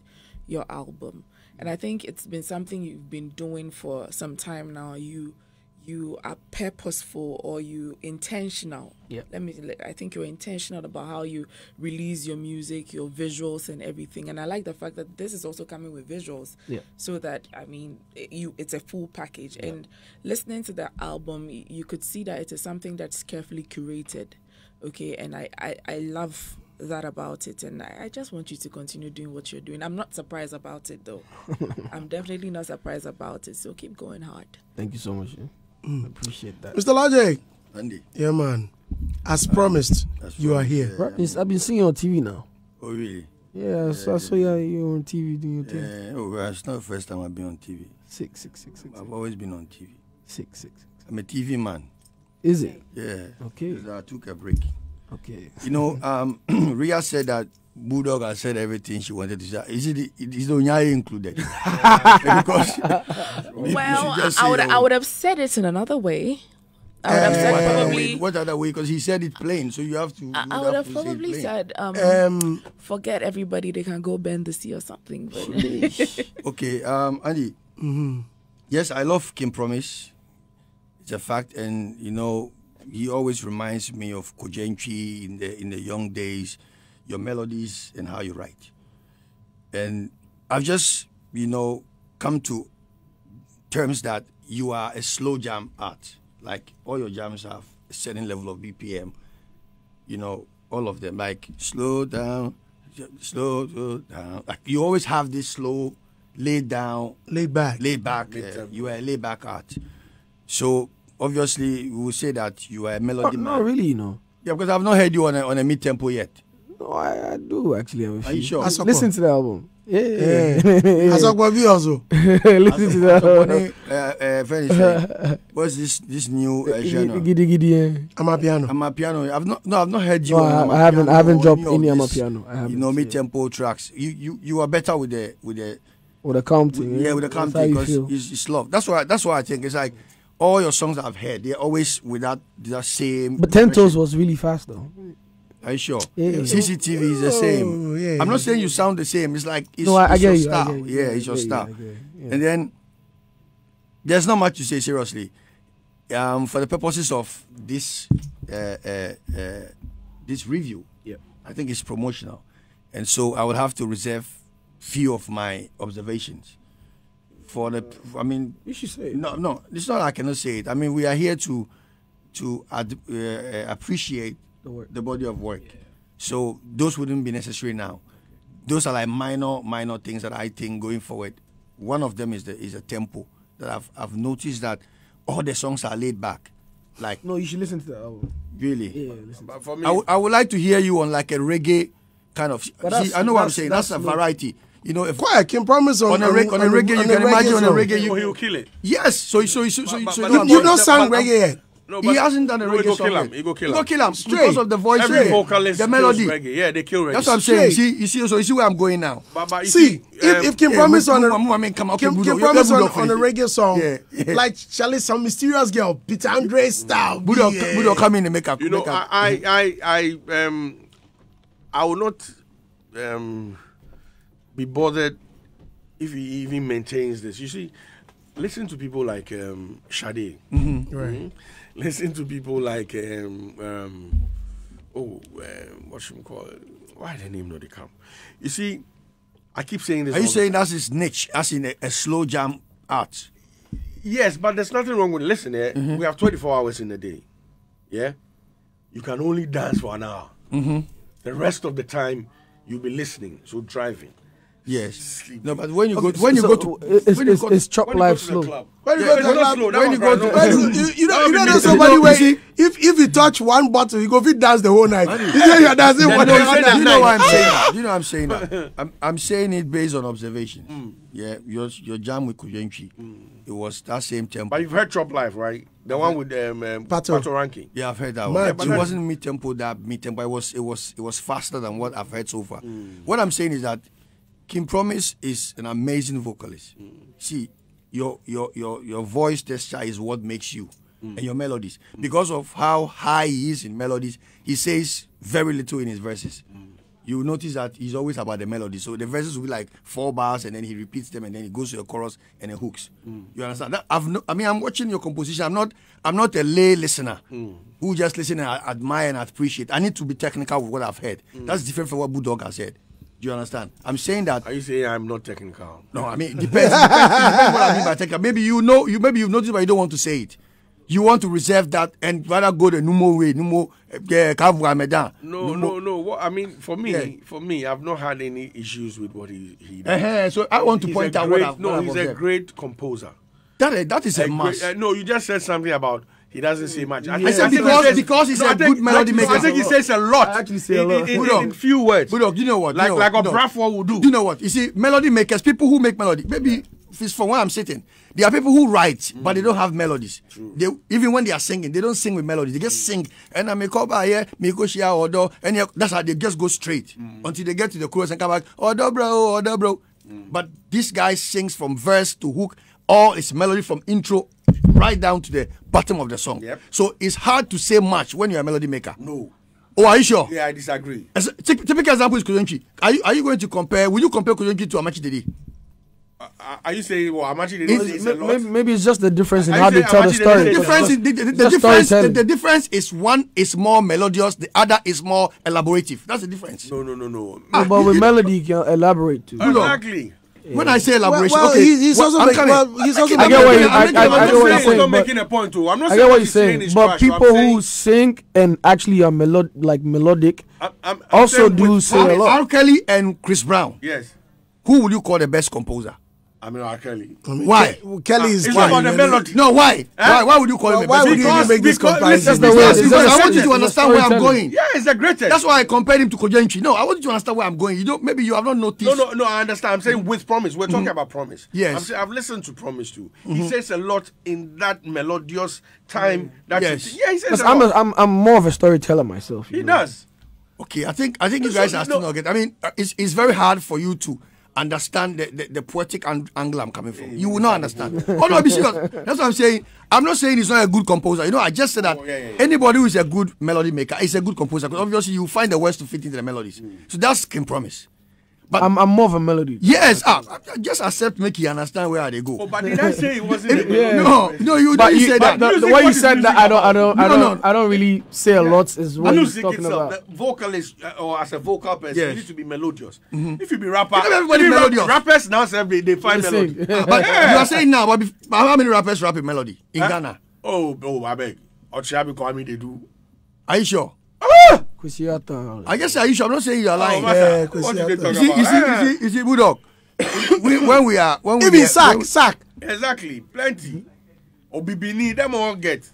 your album, and I think it's been something you've been doing for some time now. You you are purposeful or you intentional. Yeah. Let me. I think you're intentional about how you release your music, your visuals, and everything. And I like the fact that this is also coming with visuals. Yeah. So that I mean, it- you it's a full package. And listening to the album, you could see that it is something that's carefully curated. Okay. And I I, I love that about it and I, I just want you to continue doing what you're doing i'm not surprised about it though i'm definitely not surprised about it so keep going hard Thank you so much. Yeah. I appreciate that. Mr. Logic. Andy. Yeah, man. As promised, That's you are right. here. Right, yes, I've been seeing you on TV now. Oh, really? Yeah, so I saw you, you on TV doing your thing. Yeah. Oh, well, it's not the first time I've been on TV. Six, six, six, six, I've always been on TV. six, six, six. I'm a TV man. Is it? Yeah. Okay. So I took a break. Okay. You know, um, Ria said that Bulldog has said everything she wanted to say. Is it? Is the Onyaye included? because well I, I say, would oh, i would have said it in another way i would have what said other probably way? What other way? Because he said it plain, so you have to. I, you I would have to say it probably said um, Um, forget everybody they can go bend the sea or something Okay, um, Andy. Yes, I love King Promise. It's a fact, and you know, he always reminds me of Kojo Antwi in the in the young days, your melodies and how you write. And I've just, you know, come to terms that you are a slow jam art. Like all your jams have a certain level of BPM. You know, all of them. Like slow down, slow, slow down. Like you always have this slow, laid down, laid back. laid back. Uh, you are a laid back art. So obviously, we will say that you are a Oh, melody man. no, really, you know. Yeah, because I've not heard you on a, on a mid tempo yet. No, I, I do actually have a few. Are you sure? Asoko. Listen to the album. Yeah, yeah, Yeah. yeah. Asokwabi also. Listen to the So, album. Bonnie, uh, uh, Fenny said, what's this this new uh, genre? Giddy, giddy, yeah. I'm a piano. I'm a piano. I've not no, I've not heard you. No, on I, I haven't, I haven't Amapiano or dropped of any this, Amapiano. I haven't. You know, yeah. mid tempo tracks. You you you are better with the with the With the counting. yeah with the counting because it's, it's love. That's why that's why I think it's like all your songs I've heard they're always with that that same. But Ten Toes was really fast though. Are you sure? Yeah, yeah. CCTV is the same. Oh, yeah, I'm not yeah. saying you sound the same. It's like it's, no, I, I it's get your you. style. Get you. Yeah, it's your I style. You, yeah. And then there's not much to say seriously. Um, for the purposes of this uh, uh, uh, this review, Yeah. I think it's promotional, and so I would have to reserve few of my observations for the. I mean, You should say. no, no, it's not. I cannot say it. I mean, we are here to to ad, uh, uh, appreciate The work. the body of work. So those wouldn't be necessary now. Those are like minor, minor things that I think going forward. One of them is the is a tempo that I've I've noticed that all the songs are laid back, like No, you should listen to the album. really. Yeah, listen. But for me, I, w- I would like to hear you on like a reggae kind of. But that's- See, I know what I'm saying. That's, that's a not- variety. You know, if Quiet, can promise on, on a, reg- on a reggae, you can imagine on a song. reggae. oh, You, he'll kill it. yes, so so so so, But- so but- you know what I'm You, you don't sang But- reggae yet. No, he hasn't done a no, reggae he go song. kill him. He go kill He him. go kill him Straight. because of the voice. Every yeah. vocalist the kills melody. reggae. Yeah, they kill reggae. That's what I'm saying. You see, you see, so you see where I'm going now. But, but you See, um, if, if Kim yeah, Promise on a move- move, I come, okay, Kim, Bulldog, King Promise on, on a reggae song, Yeah, yeah. like Charlie, some mysterious girl, Peter Andre style. Bulldog, yeah. Bulldog, come in and make up. you know, up. I, I, I, I, um, I will not, um, be bothered if he even maintains this. You see, listen to people like um, Sade. Right. Mhm. Listen to people like um, um, oh, um, what should we call it? Why the name not they come? You see, I keep saying this. Are you saying that's his niche, as in a, a slow jam art? Yes, but there's nothing wrong with listen. Eh? Mm-hmm. We have 24 hours in a day. Yeah, you can only dance for an hour. Mm-hmm. The rest of the time you'll be listening. So driving. Yes. No, but when you Okay, go, when you so go to, it's, when you it's, go it's to, chop When you go life to the slow. club. When you Yeah, go to it's the club, slow, when you go to- no. But you, you, you That don't, you don't know me. somebody You where see- if if you touch one bottle, you go fit dance the whole night. You say you're dancing one you day, know- other you know why night. I'm saying that? You know I'm saying that? I'm, I'm saying it based on observations. Hmm. Yeah, your your jam with Kojo Antwi, it was that same tempo. But you've heard Chop Life, right? The one with um, um, Pato. Patoranking. Yeah, I've heard that Man, one. but it wasn't mid tempo that mid tempo. It was it was it was faster than what I've heard so far. Hmm. What I'm saying is that King Promise is an amazing vocalist. Hmm. See, your your your your voice texture is what makes you Hmm. and your melodies. Because of how high he is in melodies, he says very little in his verses. Hmm. you notice that he's always about the melody. So the verses will be like four bars, and then he repeats them, and then he goes to the chorus and the hooks. You understand? That, I've no, I mean, I'm watching your composition. I'm not. I'm not a lay listener who just listen and admire and appreciate. I need to be technical with what I've heard. That's different from what Bulldog has said. Do you understand? I'm saying that Are you saying I'm not technical? no, I mean, it depends. depends, depends what I mean by technical. Maybe you know, you maybe you've noticed, but you don't want to say it. You want to reserve that and rather go the Numo way, Numo, uh, Kavwa Medan. No, no, no. What I mean, for me, Yeah. for me, I've not had any issues with what he he does. Uh-huh. So I want to He's point out great, what I've, no, what I've he's a observed. great composer. That, is- that is a, A must. great- uh, no, you just said something about he doesn't say much. I said because- because he's a a good melody no, I think he says a lot. I actually say a in, lot. in, in, Bulldog. in few words. Bulldog, you know what? like you know like what? a No. Brafwa will do. Do you know what? You see, melody makers, people who make melody, maybe if it's from where I'm sitting, there are people who write, but they don't have melodies. They even when they are singing, they don't sing with melodies. They just sing. And I make up here, make go share order, and yeah, that's how they just go straight mm. until they get to the chorus and come back. Order, bro, order, bro. Mm. But this guy sings from verse to hook, all its melody from intro right down to the bottom of the song. Yep. So it's hard to say much when you're a melody maker. No. Oh, are you sure? Yeah, I disagree. As typical example is Kojo Antwi. Are you, are you going to compare? Will you compare Kojo Antwi to Amakye Dede? Uh, are you saying? Well, I'm actually Is- a lot. Maybe, maybe it's just the difference in I how they tell the story. The difference, is, the, the, the difference, the, the difference is one is more melodious, the other is more elaborative. That's the difference. No, no, no, no. No, but with melody, you can elaborate too. exactly. When I say Well, elaboration, well, okay, he- he's well, also I'm coming. well, he's also I'm get what making- you- I'm I- making- I- I'm I making- get what you're He's saying, not but- making a point too. I'm not I saying get what what you're he's saying saying, but trash, people who sing and actually are melod like melodic I'm- I'm- I'm also do with- say a lot. R. Kelly and Chris Brown. Yes. Who would you call the best composer? I mean, R. Uh, Kelly. Why? Ke- Kelly ah, is It's why? about the melody. No, why? Eh? Why? Why would you call him Why would you even make this because- comparison? listen, Because, because It's I a- want you to understand where I'm going. Yeah, it's the greatest. That's why I compared him to Kojo Antwi. No, I want you to understand where I'm going. You don't. Maybe you have not noticed. No, no, no. I understand. I'm saying with promise. We're talking mm-hmm. about promise. Yes. I'm saying I've listened to promise too. He mm-hmm. says a lot in that melodious time. Mm. That Yes. you- yeah, he says Because a I'm, lot. a, I'm I'm more of a storyteller myself. he know. does. Okay, I think I think you guys are no- still not getting. I mean, uh, it's it's very hard for you to understand the, the, the poetic ang- angle I'm coming from. You will not understand. oh no, be serious. That's what I'm saying. I'm not saying he's not a good composer. You know, I just said that Oh, yeah, yeah, yeah. anybody who is a good melody maker is a good composer because obviously you find the words to fit into the melodies. So that's can promise. But I'm I'm more of a melody. yes, ah, just accept, make you understand where they go. Oh, but did I say it wasn't? Yeah. no, no, you But didn't you, say that. the, the way you said that, I don't, I don't, I don't, no. I don't really say a lot. Is what you're music talking itself, about. the vocalist uh, or as a vocal person, Yes. you need to be melodious. If you be rapper, You know everybody if you rap- melodious. rappers now say they, they find They melody. sing. Ah, but you are saying now, but how many rappers rap in melody in Huh? Ghana? Oh, oh, I beg. Okyeame Kwame, they do. Are you sure? Kusiata. I guess are you sure? I'm not saying you are lying. Oh, Yeah, Master, what did Kwesi they Arthur. talk You see, about? you see, Eh, you see, you see, Bulldog. we, when we are, when we Even are, sack, when- sack. Exactly, plenty. Obibini, them all get.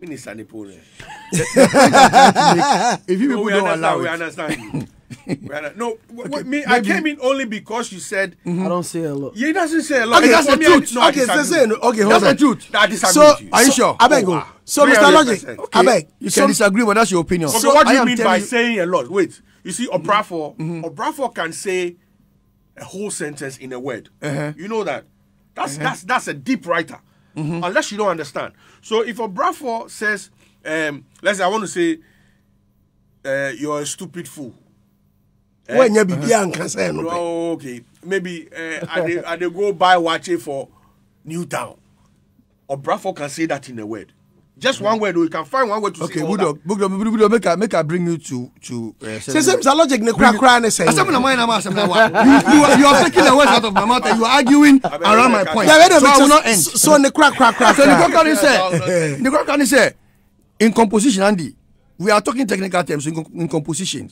Minister Napoleon. if you No, people we don't understand. allow We it, understand you. We under- no, w- w- me. I came in only because you said. I don't say a lot. He doesn't say a lot. Okay, that's the truth. no, I okay, so disagree. say. Okay, hold that's on. the truth. I disagree So, with you. Are you sure? I beg Oh, you. wow. So, Mr. Logic, Okay. I beg. You So, can disagree, but that's your opinion. Okay, what do you mean by you- saying a lot? Wait, you see, Obrafour, Obrafour can say a whole sentence in a word. Uh-huh. You know that. That's that's that's a deep writer. Unless you don't understand. So if Obrafour says, um, let's say I want to say, uh, you're a stupid fool. When you be and can say no. Oh, okay. Maybe uh, I, dey, I dey go buy watch for Newtown. Obrafo can say that in a word. Just one word, or you can find one word to Okay, say all Bulldog, Bulldog, Bulldog, Bulldog, make I make I bring you to to. Say, say, Mr. Logic, ne kura kura ne say. Asem na mind am asem na wa. You you are- you are taking the words out of my mouth and you are arguing around my point. A So I will not end. So, ne kura kura kura. So the kura. Kokani Yeah, said, the Kokani said, in composition, Andy, we are talking technical terms. In, in composition,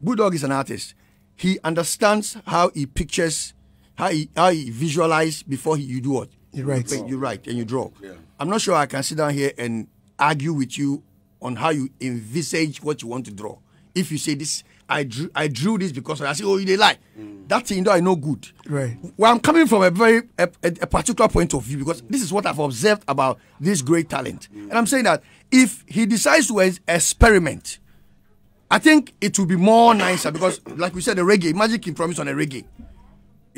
Bulldog is an artist. He understands how he pictures, how he how he visualize before he, you do what You write. paint, you write and you draw. Yeah. I'm not sure I can sit down here and argue with you on how you envisage what you want to draw. If you say this, I drew I drew this because I say, oh, you they lie. Mm. That thing, though, I know good. Right. Well, I'm coming from a very a, a, a particular point of view because this is what I've observed about this great talent, mm. and I'm saying that if he decides to ex- experiment, I think it will be more nicer because, like we said, the reggae. Imagine King Promise on a reggae.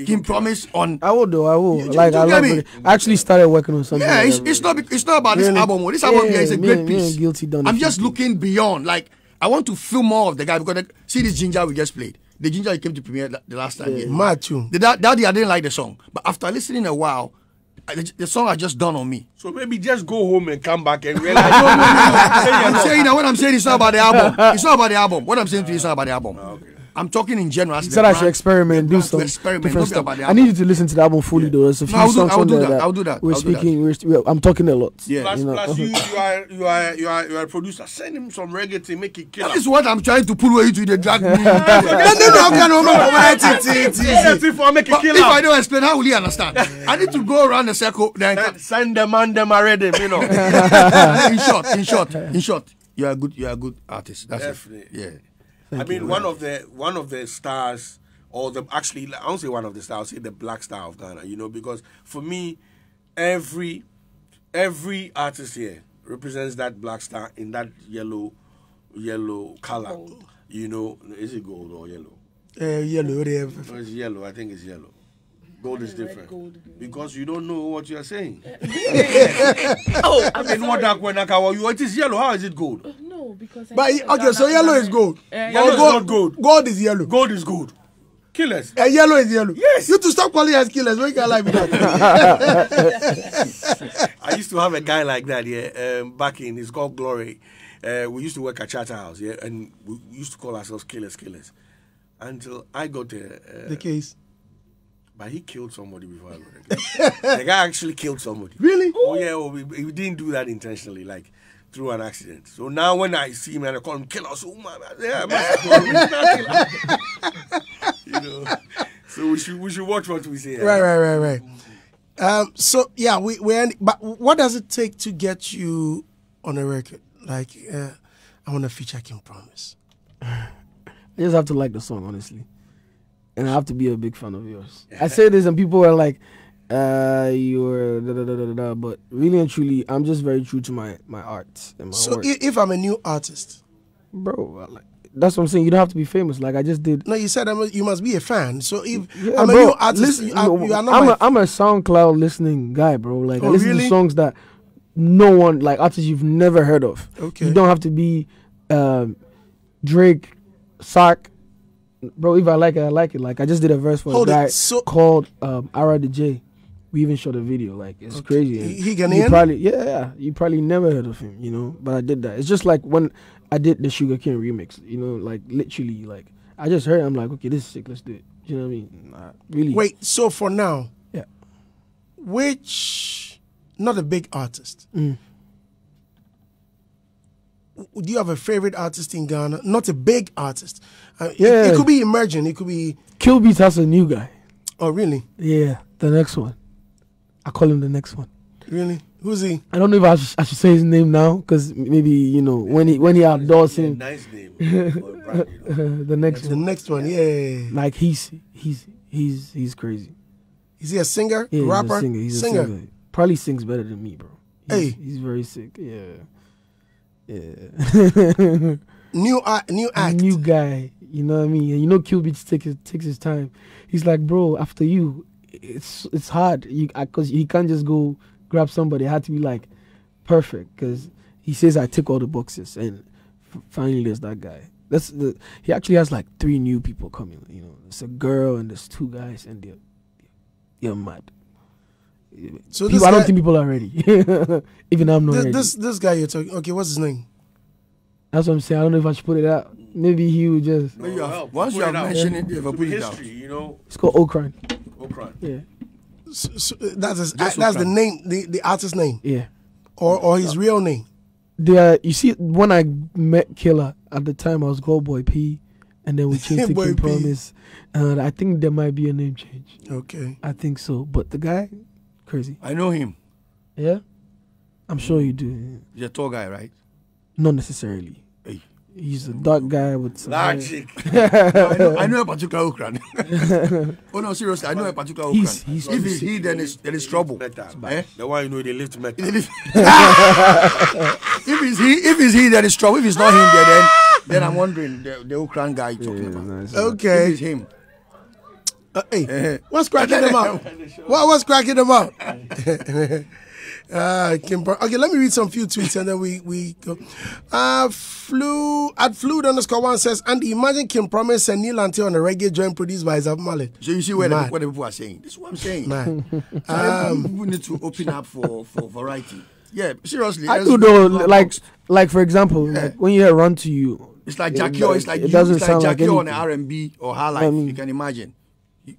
King Promise on I will do. I will. You- like you I love me? it. I actually started working on something. Yeah, like it's, it's not it's not about this album. Oh. This album Yeah, here is a great and- piece. Guilty done I'm just looking beyond. Like I want to feel more of the guy because the, see this ginger we just played. The ginger he came to premiere the last time. Yeah. Mad tune. The, that, daddy, I didn't like the song, but after listening a while, the, song had just done on me. So maybe just go home and come back and realize. I'm saying that what I'm saying is not about the album. It's not about the album. What I'm saying to you is not about the album. Ah, okay. I'm talking in general. as He said I should experiment, the do brand some experiment, different stuff. I need you to listen to the album fully, though. There's a few No, I'll do- songs I'll on do there that. I'll do that. We're I'll do that. speaking. We're, I'm talking a lot. Yeah. Plus, You know, plus uh-huh. you, you are you are you are you are a producer. Send him some reggae to make it kill. That is what I'm trying to pull away into the drag me. No, no, no, I make it But kill if I don't explain, how will he understand? I need to go around the circle. Then Send- Send them and them already, you know. in short, in short, in short, you are a good. You are a good artist. That's Definitely. It. I mean, one of the one of the stars, or the actually, I don't say one of the stars. I'll say the black star of Ghana. You know, because for me, every every artist here represents that black star in that yellow yellow color. You know, is it gold or yellow? Uh, yellow, whatever. No, it's yellow. I think it's yellow. Gold is different gold. because you don't know what you are saying. Oh, I mean, what that when I you it is yellow. How is it gold? No, because I But think okay, so yellow is gold. Eh, Or Yellow is gold, not gold. Gold is yellow. Gold is gold. Killers. And yellow is yellow. Yes. You to stop calling us killers. We can like me that. I used to have a guy like that, yeah, um, back in, it's called Glory. Uh, we used to work at Charter House, yeah, and we used to call ourselves Killers, Killers. Until I got there, uh, the case. but he killed somebody before I got there. the guy actually killed somebody. Really? Oh, yeah, well, we, we didn't do that intentionally, like through an accident. So now when I see him and I call him killer, so, oh, man, yeah, man, you know. So we should we should watch what we say. Right, right, right, right. Um, so yeah, we we end, but what does it take to get you on a record? Like, uh, I want to feature King Promise. I just have to like the song, honestly, and I have to be a big fan of yours. I say this, and people are like, uh, "You're da da da da da,", da," but really and truly, I'm just very true to my my art and my So work, i- if I'm a new artist, bro. I like, that's what I'm saying. You don't have to be famous. Like I just did. no, you said I'm a, you must be a fan. So if Yeah, I'm a bro, new artist, listen, you, are, you are not I'm a, I'm a SoundCloud listening guy, bro. Like I Oh, listen really? to songs that no one like artists you've never heard of. Okay. You don't have to be um, Drake, Sark. Bro, if I like it, I like it. Like I just did a verse for Hold a it, guy so- called um, Ara the J. We even shot a video. Like it's Okay. crazy. He- and he you Ghanaian? probably yeah, yeah. You probably never heard of him, you know. But I did that. It's just like when I did the Sugar King remix. You know, like literally, like I just heard. it, I'm like, okay, this is sick. Let's do it. You know what I mean? Nah, really. wait. So for now, Yeah. which not a big artist. Mm. Do you have a favorite artist in Ghana? Not a big artist. Uh, it- Yeah. it, could be emerging. It could be. KillBeatz has a new guy. Oh, really? Yeah, the next one. I call him the next one. Really? Who's he? I don't know if I should, I should say his name now because maybe you know when he when he outdoors Yeah, him, nice name. Or brand, you know. the next The one. next one. Yeah. Like he's he's he's he's crazy. Is he a singer? Yeah, rapper? he's a singer. He's a singer. singer. Probably sings better than me, bro. He's, Hey. he's very sick. Yeah, yeah. New act. New act. New guy. You know what I mean? You know, Q Beats takes his, takes his time. He's like, bro, after you, it's it's hard. You because he can't just go grab somebody. It had to be like perfect because he says I tick all the boxes, and finally there's that guy. That's the he actually has like three new people coming. You know, there's a girl and there's two guys, and they're you're mad. So People, this I don't think people are ready. Even I'm not This, ready. this this guy you're talking. Okay, what's his name? That's what I'm saying. I don't know if I should put it out. Maybe he would just. When you have- once put you have it out. mentioned it, you have To put be it out. history, you know. It's called Okran. Okran. Yeah, So, so that's his, Just that's the name, the, the artist name, yeah. or or his real name. There, uh, you see, when I met Killer at the time, I was Gold Boy P, and then we changed to Boy King P. Promise. And I think there might be a name change. Okay. I think so. But the guy, crazy. I know him. Yeah, I'm sure you do. He's a tall guy, right? Not necessarily. Hey. He's a dark guy with some. hair. Logic. I, know, I know a particular Okran. oh no, seriously, I know a particular Okran. He's- he's if too it's he, then it's there is trouble. Metal. Eh? The one you know they lift metal. if it's he, if it's he, then it's trouble. If it's not him, then then, then I'm wondering the, the Okran guy you're talking Yeah, about. nice. If Okay. it's him. Uh, hey, Eh. what's cracking them up? What what's cracking them out? Uh, King Pro- okay, let me read some few tweets and then we we go. Uh, flew at fluid underscore one says, and imagine King Promise and Neil Ante on a reggae joint produced by Zab Mallet. So you see where the, what the people are saying. This is what I'm saying. Man, Um, people need to open up for, for variety. Yeah, seriously. I do go though. Like, box. like for example, like when you hear "Run to You," it's like it- Jackie O, it's like it you, doesn't it's like sound like Jackie O on anything. R and B or High Life. I mean- you can imagine.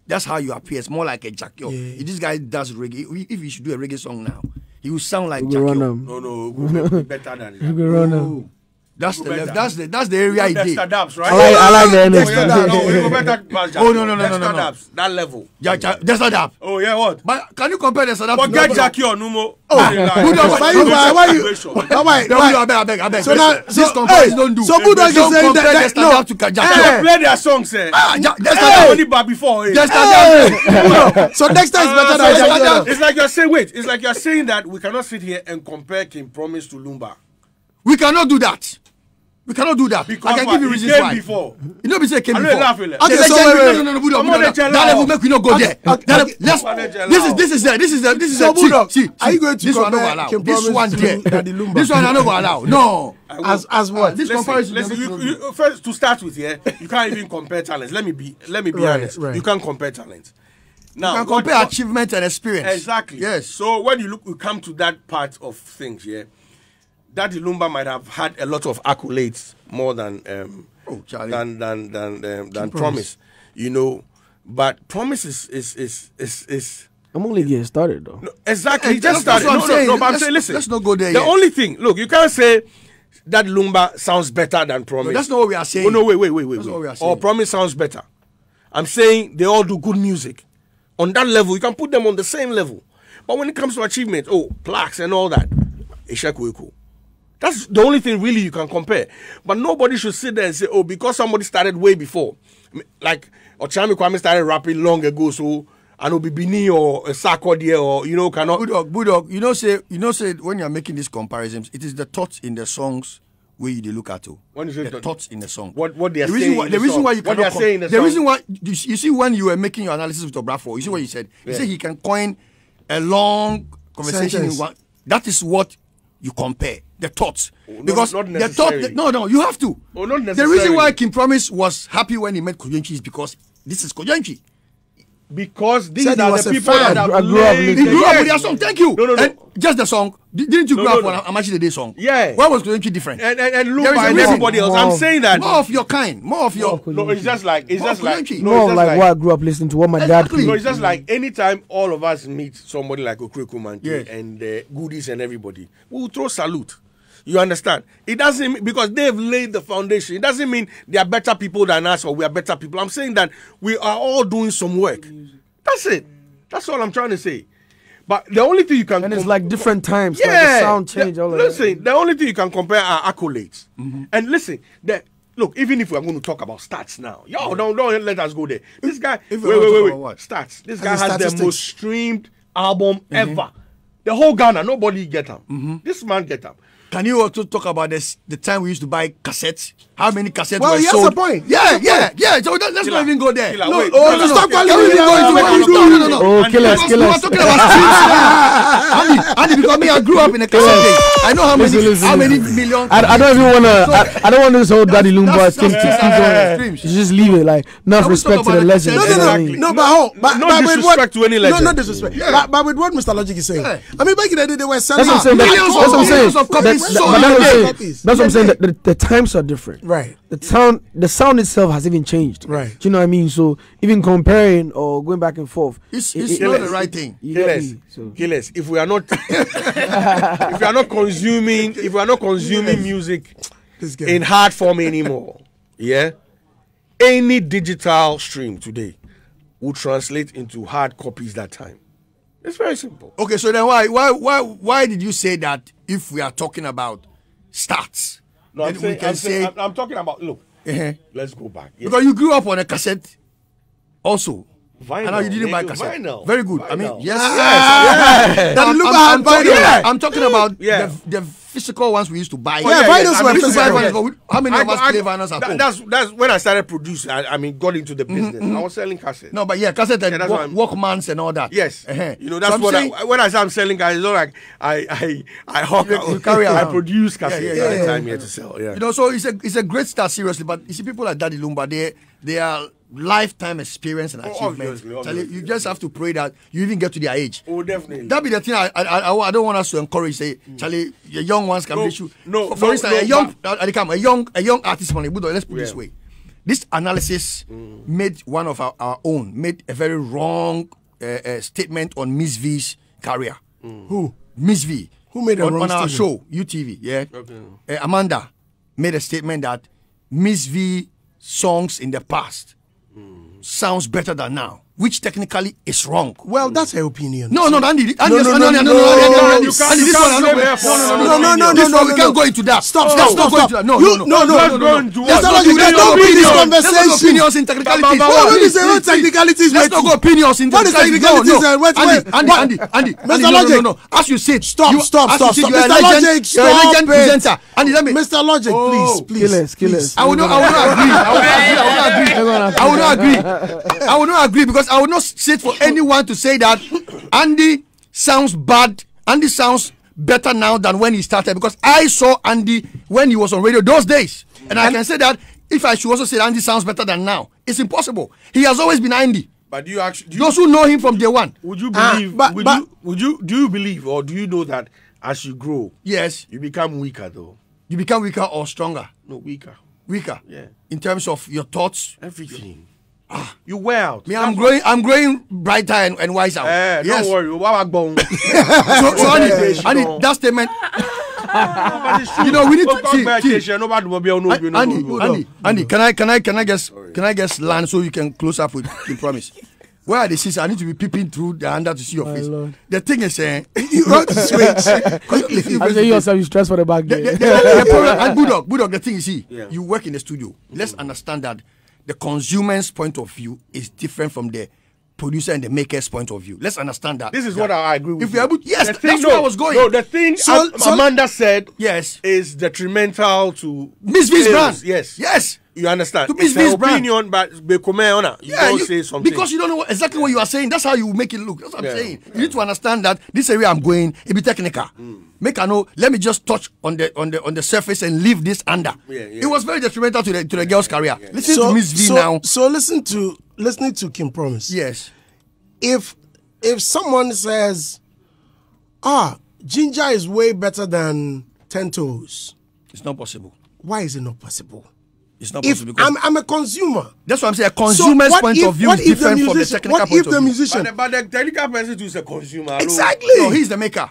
That's how you appear. It's more like a Jackie O. If This guy does reggae. If- If he should do a reggae song now, he will sound like we Jackie run No, no, Google be better than that. We run them. That's the left, that's the that's the area he Dexter did. Dabs, right? I like, I like the Oh, energy. yeah, no, no, we go better past Oh, no, no, no, no, no, no. Dabs, that level. Ja, ja, that's not that. Oh yeah, what? But can you compare the South African? Forget Jackie or Numo. Oh, who does- why you why, why you why, why, No, why- no, I beg, I beg, I beg. So now- this comparison don't do. so Bulldog is Don't saying that- that- Dexter no. To Jackie They O. play their songs, eh? Ah, Dexter That's Daps- only bar before. Dexter Daps- so Dexter is better than it's, Jackie it's like you're saying, wait, it's like you're saying that we cannot sit here and compare King Promise to Lumba. We cannot do that. We cannot do that. Because I can give you reasons came why. before. You know, we say came I know before. you laugh, Ele. Okay, so wait, wait. no, no, no, Budo, Come that, level make we not go there. That- okay. let's- Come on, let's This is this is the this is the this is So, the see, see, are you going to this one I compare don't allow. This one there. This one I don't go allow. No. As as what? This comparison. listen, you, you, first to start with, yeah, you can't even compare talents. Let me be, let me be honest. You can't compare talents. Now, You can compare what- achievement and experience. Exactly. Yes. So when you look, we come to that part of things, yeah. Daddy Lumba might have had a lot of accolades more than um, Oh, Charlie. than than than um, than promise. you know. But promise is is is is, is I'm only getting started though. no, exactly. He just that's- that's started. No, I'm no, no, but I'm saying, listen. let's not go there The yet. only thing, look, you can't say that Lumba sounds better than promise. that's not what we are saying. Oh no, wait, wait, wait, wait, That's wait. what we are saying. Or promise sounds better. I'm saying they all do good music. On that level, you can put them on the same level. But when it comes to achievement, oh, plaques and all that, Ishaku That's the only thing really you can compare. But nobody should sit there and say, oh, because somebody started way before. Like Okyeame Kwame started rapping long ago, so Anobi Bini or a Sarkodie or, you know, cannot. Bulldog, Bulldog, you know say you know say when you're making these comparisons, it is the thoughts in the songs where you look at to. When you say the thought- thoughts in the song. What- what they are the reason saying why, in the the reason song. why you What they cannot are com- saying in the the song. reason why you, you see when you were making your analysis with Obrafour, you see what you said. You say he can coin a long conversation Sentence. in one. That is what you compare the thoughts not- because not the thought. necessarily. no, no, you have to. Oh, not the reason why necessarily. King Promise was happy when he met Kojo Antwi is because this is Kojo Antwi. Because these Said are the people fan. that I grew up laid He grew up with Yes. their song. Thank you. No, no, no. And just the song. Didn't you No, grow no, up no. on Amakye Dede song? Yeah. Why was Kojo Antwi different? and and, and There Lumba is and everybody else. More I'm saying that. more of your kind, more of your. More No, it's just like it's More just like no, More it's just like, what I grew up listening to, what my Exactly. dad No, it's just like anytime all of us meet somebody like Okreku Mante Yes. and uh, Goodies and everybody, we'll throw salute. You understand? It doesn't mean, because they've laid the foundation. It doesn't mean they are better people than us or we are better people. I'm saying that we are all doing some work. That's it. That's all I'm trying to say. But the only thing you can And it's like different times. like yeah, the sound change. the- all listen, that. the only thing you can compare are accolades. Mm-hmm. And listen, the, look, even if we're going to talk about stats now, yo, don't don't let us go there. This guy, if wait, wait, wait, wait, stats. This guy has the most streamed album mm-hmm. ever. The whole Ghana, nobody get him. Mm-hmm. This man get him. Can you also talk about this? The time we used to buy cassettes. How many cassettes Well, were he has sold? a point. Yeah, yeah, yeah. So that, let's Killer. not even go there. Killer, No, wait, oh, no, no, no, stop calling Killer, me. Killer, Go into Killer, what you do. No, no, no. Oh, And kill us, because kill We were talking about streets. Andy, Andy, because me, I grew up in a cassette days. I know how many, Listen, listen, how many million. I, I don't even wanna. So- I, I don't want this whole Daddy Lumba that's- thing to keep going. yeah. Streams. You just leave it like enough Can respect to the legend. No, no, no, no, but hold, but, No but with what, disrespect to any No, legend. no disrespect. But, but with what Mr. Logic is saying, I mean, back in the day, they were selling That's what I'm saying. That, Millions that's of- what I'm saying. millions of copies sold that's what I'm saying. That's what I'm saying. The, the times are different. Right. The sound, the sound itself has even changed. Right. Do you know what I mean? So even comparing or going back and forth, It's, it's it- not Killers. the right thing. Killers. So- killers. If we are not, if we are not consuming, if we are not consuming music in hard form anymore, yeah, any digital stream today will translate into hard copies that time. It's very simple. Okay, so then why why why why did you say that if we are talking about stats? No, I'm saying, we can I'm, saying say I'm, I'm talking about. Look, uh let's go back. Yeah. because you grew up on a cassette also. Vinyl, I know you didn't buy cassette. vinyl, Very good. I mean, vinyl. yes, Ah, yes. Daddy I'm, I'm, I'm talking, vinyl. I'm talking about Yeah. the, the physical ones we used to buy. Yeah, vinyls were we used to buy physical. vinyls, but How many I of us I play vinyls at that- home? That's that's when I started producing. I, I mean, got into the business. I was selling cassettes. No, but yeah, cassette and Yeah, that's walk, what I'm- Walkmans and all that. Yes, Uh-huh. you know that's I'm what saying- I, when I say I'm selling guys, it's not like I I I hawk You- you carry I produce cassettes. Yeah, Yeah, yeah, yeah, I'm here to sell. Yeah, You know, so it's a it's a great start seriously, but you see people like Daddy Lumba, they they are lifetime experience and Oh, achievement. obviously, obviously. you just have to pray that you even get to their age. oh definitely. That be the thing. I, I I I don't want us to encourage. Say, Charlie, your young ones can No, reach you. no, For, for no, instance, no, a young, uh, Alikam, a young, a young artist from Ibudo. Let's put it this way. This analysis made one of our, our own made a very wrong uh, uh, statement on Miss V's career. Who? Miss V. Who made a on, wrong on our show, UTV. Yeah. Okay. Uh, Amanda made a statement that Miss V songs in the past sounds better than now, which technically is wrong. Well, that's her opinion. No, no, Andy. Andy, No, Andy, no, Andy, no, Andy, no, no, Andy, no, Andy, you can't- Andy, you this can't one, I blame don't- her for no, no, no, No, no, no, this no, one, no, we no. can't go into that. Stop, Let's stop, not stop, go stop. into that. No, You- no, no, no, no, Let's no, go no. into Let's what? not Let's go not let's go not go into this opinions. Let's not go conversation. opinions in technicalities. Ba- ba- ba- What ba- is the what technicalities? Let's not go opinions in What is technicalities. technicalities? No, uh, no. wait, Andy, wait. Andy, What? Andy, Andy, Mr. Andy, no, Logic. no, no, no. As you said, Stop, you- stop, as stop, you said, stop. you're a Mr. legend- Logic, You're a stop legend it. presenter. Andy, let me. Mr. Logic, Oh. please, please. Killers, killers. I will not. I will not agree. I will not agree. I will not agree. I will not agree. I will not agree because I will not sit for anyone to say that Andy sounds bad. Andy sounds better now than when he started because I saw Andy when he was on radio those days, and I can say that if I should also say Andy sounds better than now, it's impossible. He has always been Andy. But do you actually do you, Those who know him from day one, would you Ah, believe? but- would but- you would you do you believe or do you know that as you grow, yes, you become weaker though? you become weaker or stronger. No, weaker. Weaker. Yeah. In terms of your thoughts. Everything. You wear out. Me, I'm growing. I'm growing brighter and, and wiser. Eh, yes. Don't worry. Wawa bone. So, so Andy, Meditation, Andy, no. that statement. But it's true. You know, we need to- Focus see- meditation, Nobody will be on no- Andy, no- Andy, no- no- Andy, Andy, can I can I can I just can I just land so you can close up with the promise? Where are the seats? I need to be peeping through the under to see your My face. Lord. The thing is, uh, You want to switch. Quickly. I say yourself, you stress for the back the, there. the, the, the problem, and Bulldog, Bulldog, the thing is, see, Yeah. you work in the studio. Let's understand that the consumer's point of view is different from the producer and the maker's point of view. Let's understand that. This is That what I agree with. If you. you're able, yes, The that's thing- where I was going. No, the thing So- Am- so- Amanda said yes, is detrimental to Miss V's sales. brand. Yes, yes. You understand? To Miss V's brand. opinion, but Bekome honor. You Yeah, don't you- say something because you don't know what, exactly what you are saying. That's how you make it look. That's what Yeah. I'm saying. You need to understand that this area I'm going, it be technical. Mm. Make I know. Let me just touch on the on the on the surface and leave this under. Yeah, yeah. It was very detrimental to the to the girl's career. Listen So, to Miss V so, now. so listen to listening to King Promise. Yes. If if someone says, ah, ginger is way better than ten toes, It's not possible. why is it not possible? It's not If possible because I'm, I'm a consumer, that's what I'm saying. A So consumer's what point if- of view what is if the different from the musician- technical what point if of the view. musician? But the, but the technical person too is a consumer. Exactly. No, he's the maker.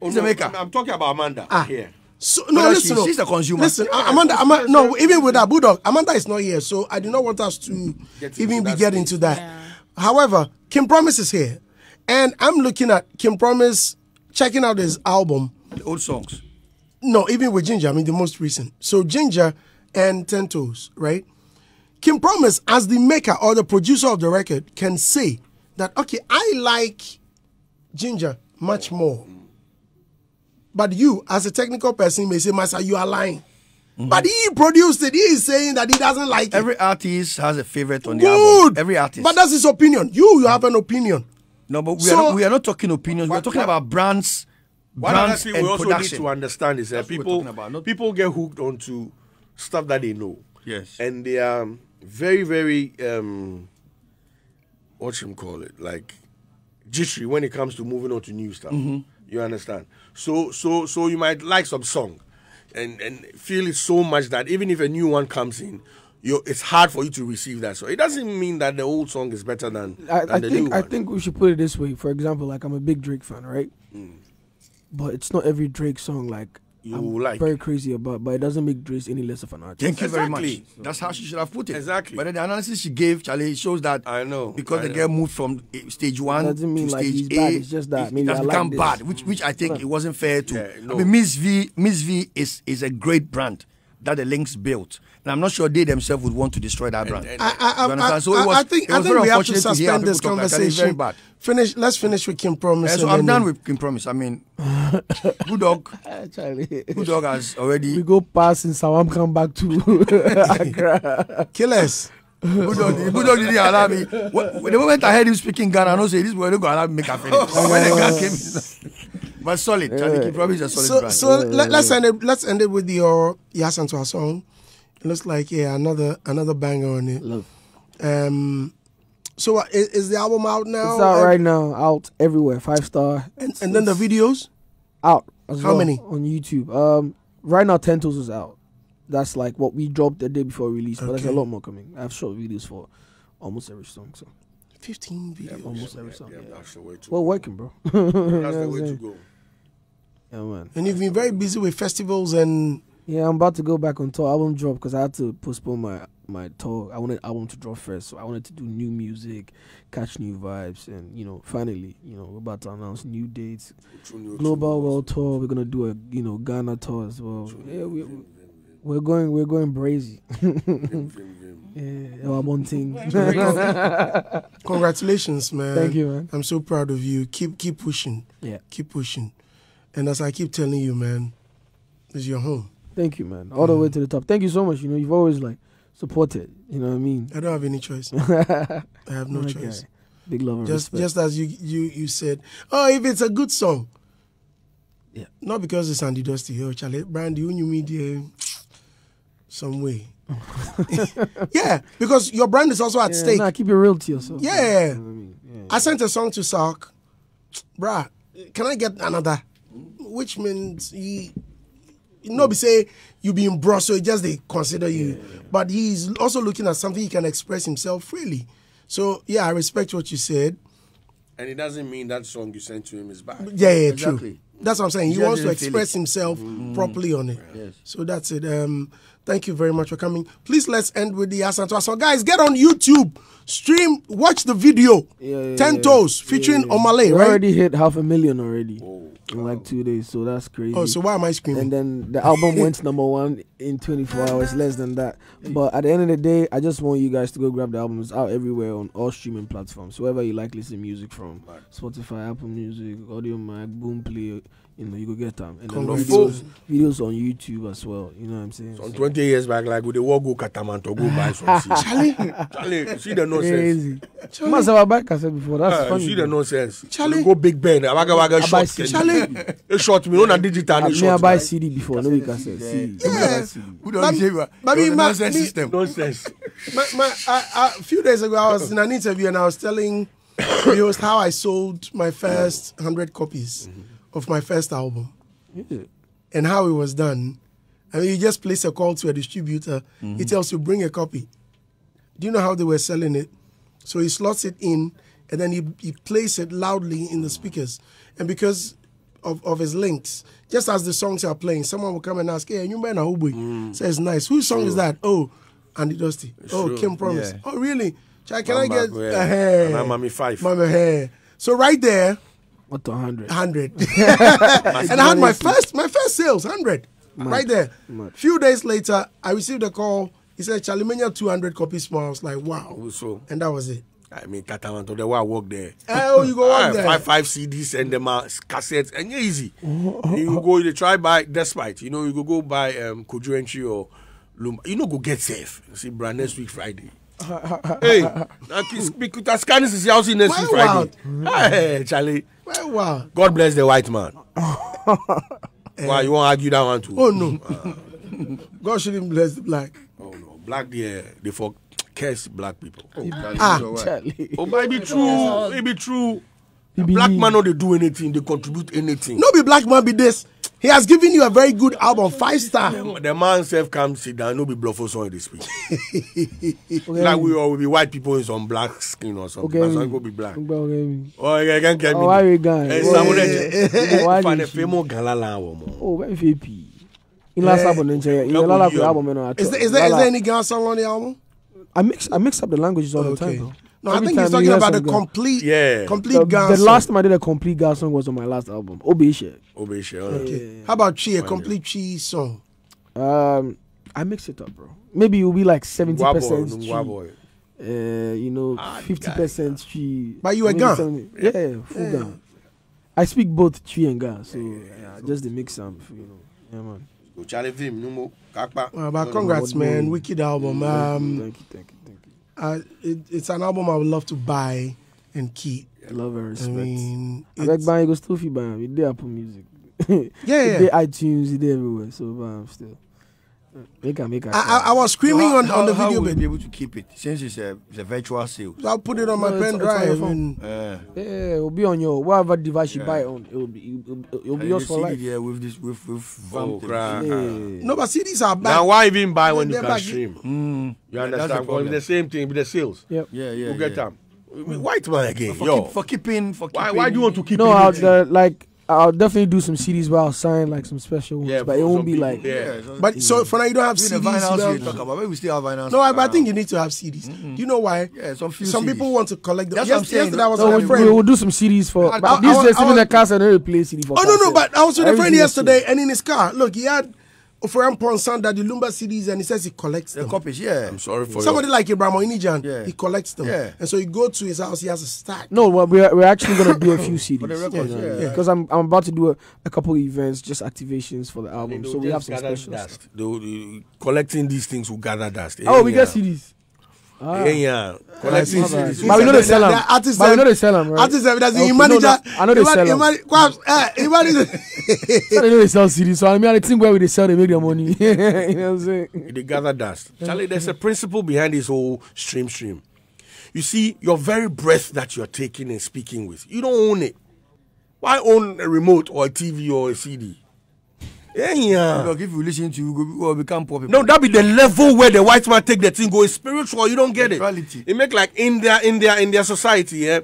Oh, he's no, the maker. I'm, I'm talking about Amanda Ah. here. So no, But oh. listen. she's- she's a consumer. Listen, Yeah, Amanda, of Amanda, no, even with that bulldog, Amanda is not here, so I do not want us to Get even into be that get into that. Yeah. However, King Promise is here, and I'm looking at King Promise, checking out his album. The old songs. No, even with Ginger, I mean the most recent. So Ginger and Ten Toes, right? King Promise, as the maker or the producer of the record, can say that okay, I like Ginger much more. But you, as a technical person, may say, Master, you are lying. But he produced it. He is saying that he doesn't like it. Every artist has a favorite on the Good. album. Every artist. But that's his opinion. You, you have an opinion. no, but we, So- are not, we are not talking opinions. We are talking about brands, One other brands thing and we also production. need to understand is that people about, people get hooked onto stuff that they know. Yes. And they are very, very um what you call it? Like jittery when it comes to moving on to new stuff. Mm-hmm. You understand? So so so you might like some song and and feel it so much that even if a new one comes in, you it's hard for you to receive that. So it doesn't mean that the old song is better than, I, than I the think new I one. think we should put it this way. For example, like I'm a big Drake fan, right? Mm. But it's not every Drake song like You I'm like. very crazy about. But it doesn't make Drake any less of an artist. Thank you very Exactly. much. That's how she should have put it. Exactly. But then the analysis she gave, Charlie, shows that I know, because I the know. girl moved from eh, stage one Doesn't mean to like stage he's A, bad, it's just that it, maybe it has I like become this. bad, which which I think it wasn't fair to. Yeah, no. I mean, Miss V, Miss V is is a great brand, that the links built. And I'm not sure they themselves would want to destroy that brand. and- I, I, I. So was- I think I think we have to unfortunate to suspend this people talk. Actually, it's very conversation. bad. Finish. Let's finish with King Promise. Yeah, so and I'm then- done with King Promise. I mean, Bulldog, Charlie. dog has already. we go past in Sawam, come back to Accra. Killers. Bulldog, Bulldog didn't allow me. What, the moment I heard him speaking Ghana, I know say this boy don't go allow me make a finish. when the guy came, but solid. Charlie King Promise is a solid So brand. so let, let's end it. Let's end it with your Yasan to our song. It looks like yeah another another banger on it. Love. Um. So uh, is, is the album out now? It's out Uh, right now, out everywhere, five star. And, and then the videos. out. As How well many? on YouTube? Um, right now, Ten Toes is out. That's like what we dropped the day before release, but there's a lot more coming. I have short videos for almost every song, so Fifteen videos. almost every song. Yeah, Yeah. that's the way to We're go. working, bro. That's the You way to go. Yeah, man. And you've been very busy with festivals and Yeah, I'm about to go back on tour. Album drop because I had to postpone my my tour. I wanted album to drop first, so I wanted to do new music, catch new vibes, and you know, finally, you know, we're about to announce new dates. True new Global true. World Tour. We're gonna do a you know Ghana tour as well. Yeah, we, we're going we're going brazy. Yeah, our one thing. congratulations, man. Thank you, man. I'm so proud of you. Keep keep pushing. Yeah. Keep pushing. And as I keep telling you, man, this is your home. Thank you, man. All the way mm. to the top. Thank you so much. You know, you've always like supported. You know what I mean? I don't have any choice. I have no My choice. guy. Big love and Just respect. just as you you you said, oh, if it's a good song, Yeah. not because it's Andy Dusty. Oh, Charlie, Brandy, you knew media some way. yeah, because your brand is also at yeah, stake. Nah, keep it real to yourself. Yeah. You know what I mean? Yeah. I sent a song to Sark, bruh. Can I get another? Which means he, nobody say you being bro, Brussels, just they consider you. But he's also looking at something he can express himself freely. So yeah, I respect what you said. And it doesn't mean that song you sent to him is bad. Yeah, yeah, Exactly. true. That's what I'm saying. He wants to express himself properly on it. Yes. So that's it. Um, thank you very much for coming. Please let's end with the Asantua. So guys, get on YouTube, stream, watch the video. Yeah, yeah, Ten yeah. Toes featuring Yeah, yeah. Omale, We right? already hit half a million already in like two days, so that's crazy. Oh, so why am I screaming? and then the album went number one in 24 hours, less than that. But at the end of the day, I just want you guys to go grab the album. It's out everywhere on all streaming platforms. Wherever you like listen music from, Spotify, Apple Music, Audiomack, Boomplay, you know, you go get them. And then Congrats. videos, videos on YouTube as well. You know what I'm saying? Some 20 years back, like, with the war go Katamanto, go buy some seeds. Charlie, Charlie, see the nonsense. Crazy. Must have a back I said before. That's Ah, funny. see the nonsense. Charlie. We go Big Ben. Waga waga buy short. CD. Charlie. A short me, no na digital, I, no me, I buy? CD before. No, we can say CD. Yeah. Who don't But- say what? but me, It was a ma- nonsense system. Nonsense. my, my, I, I, a few days ago, I was in an interview and I was telling the host how I sold my first 100 copies of my first album Yeah. and how it was done. I mean, you just place a call to a distributor, he tells you, bring a copy. Do you know how they were selling it? So he slots it in and then he, he plays it loudly in the speakers. And because of, of his links, just as the songs are playing, someone will come and ask, Hey, you man, Ahubwe? Mm. Says, nice. Whose song is that? Oh, Andy Dusty. Oh, King Promise. Yeah. Oh, really? Chai, can I Mama, get yeah. a hair? And I'm Mami Five. Mama hair. So right there, What the 100? hundred. and I had my first my first sales hundred right there. Mad. Few days later, I received a call. He said, "Charlie Mania two hundred copies more." I was like, "Wow!" So, And that was it. I mean, Katamanto, the way I work there. Oh, you go on there. Five, five CDs and them uh, cassettes, and yeah, easy. you go, you try buy, despite, you know, you go go buy um, Kojo Antwi or Lumba. You know, go get safe. You see, brand next week Friday. hey, because Scanis is house next week Friday. Hey, Charlie, Well, wow. God bless the white man. Why you won't argue that one too? Oh no. God shouldn't bless the black. Oh no, black there, they for curse black people. Oh, Ah, Charlie. oh but it be true, it be true. Black man no they do anything, they contribute anything. No be black man be this. He has given you a very good album, five star. The man self come sit down, no be bluff for song they speak. Okay. like we all will be white people in some black skin or something. Okay. Some go be black. Okay. Oh, yeah, can get me. Oh, why we going? Eh, Oh, Samuel ne she- fe mo galala wo mo. Oh, very last Yeah. album, then say, in the Couple last years. album, you know, I Is try- there, is there, is there any Ghana song on the album? I mix I mix up the languages all the time, though. No, I think he's talking about the complete, Yeah. complete The, Ghana the song. last time I did a complete Ghana song was on my last album, Obisha. Obeshe. Okay. How about Chi, a complete Chi song? Um, I mix it up, bro. Maybe it will be like seventy Ngwa boy, percent Ngwa boy. uh, you know, Ah, fifty percent tree. But you a maybe Ga? 70 Yeah, yeah, full Yeah. Ga. I speak both tree and Ga, so yeah, just the mix up, you know. Yeah, man. Go Charlie Vim, no more. Kakpa. Uh, but No, no, congrats, man! do- Wicked album. Thank Um, you, thank you, thank you, thank you. uh, it, it's an album I would love to buy and keep. Love and I respect. mean, I like it's- buying go still fee buy him. It did Apple Music. yeah, It yeah. did iTunes, it did everywhere. So buy him still. Make a make a. I, I, I was screaming how, on, how, on the how video, will you bit. be able to keep it since it's a, it's a virtual sale? So I'll put it on my No, it's- pen it's on your drive. And Uh, Yeah, it will be on your whatever device you Yeah. buy it on. It will be it will, it will be and yours for see life. it here with this with with Oh, vamped crap. Yeah. no, but CDs are back. Now, why even buy when you They're can stream? Mm, You that's the understand? Because problem. it's the same thing with the sales. Yep. Yeah, yeah. You get yeah. them. White man again. For, Yo. keep, for keeping for Why, keeping. why do you want to keep No, it? I'll uh, like I'll definitely do some CDs where I'll sign like some special ones, Yeah, but it won't be people, like yeah. so- but so for now, you don't have Even CDs. vinyls you you don't- talk about, maybe we still have vinyls. no, but I think you need to have CDs. Mm-hmm. Do you know why? Yeah, some few Some CDs. people want to collect them. That's Yes, what I'm saying. yesterday I was So with we, a We will do some CDs for. I- but I- these I- days, I even was- the cars are not play CD for. Oh no, no, but I was with a friend yesterday, and in his car, look, he had Ofori Amponsah that the Lumba CDs, and he says he collects The them. copies, yeah. I'm sorry for Somebody you. like Ibrahim Inijan, Yeah. he collects them. Yeah. And so you go to his house, he has a stack. No, well, we're we're actually gonna do a few CDs For the records, yeah. Because I'm I'm about to do a, a couple of events, just activations for the album. So we have some special dust. stuff. They'll- they- collecting these things will gather dust. Oh, we Yeah, get yeah. CDs. Ah. Yeah, yeah. Collecting bad. CDs. But we know they sell them. the artists, But we know they sell them, right? Artists, that's the manager. I know they sell 'em. Iman- eh, So they know they sell CDs. So I mean, I think where they sell, they make their money. you know what I'm saying? They gather dust. Charlie, there's a principle behind this whole stream stream. You see, your very breath that you're taking and speaking with, you don't own it. Why own a remote or a TV or a CD? Yeah, yeah. Look, if you listen to you, go- will become poor people. No, that be the level where the white man take the thing go. It's spiritual. You don't get it. Neutrality. It make like in their in their in their society, yeah.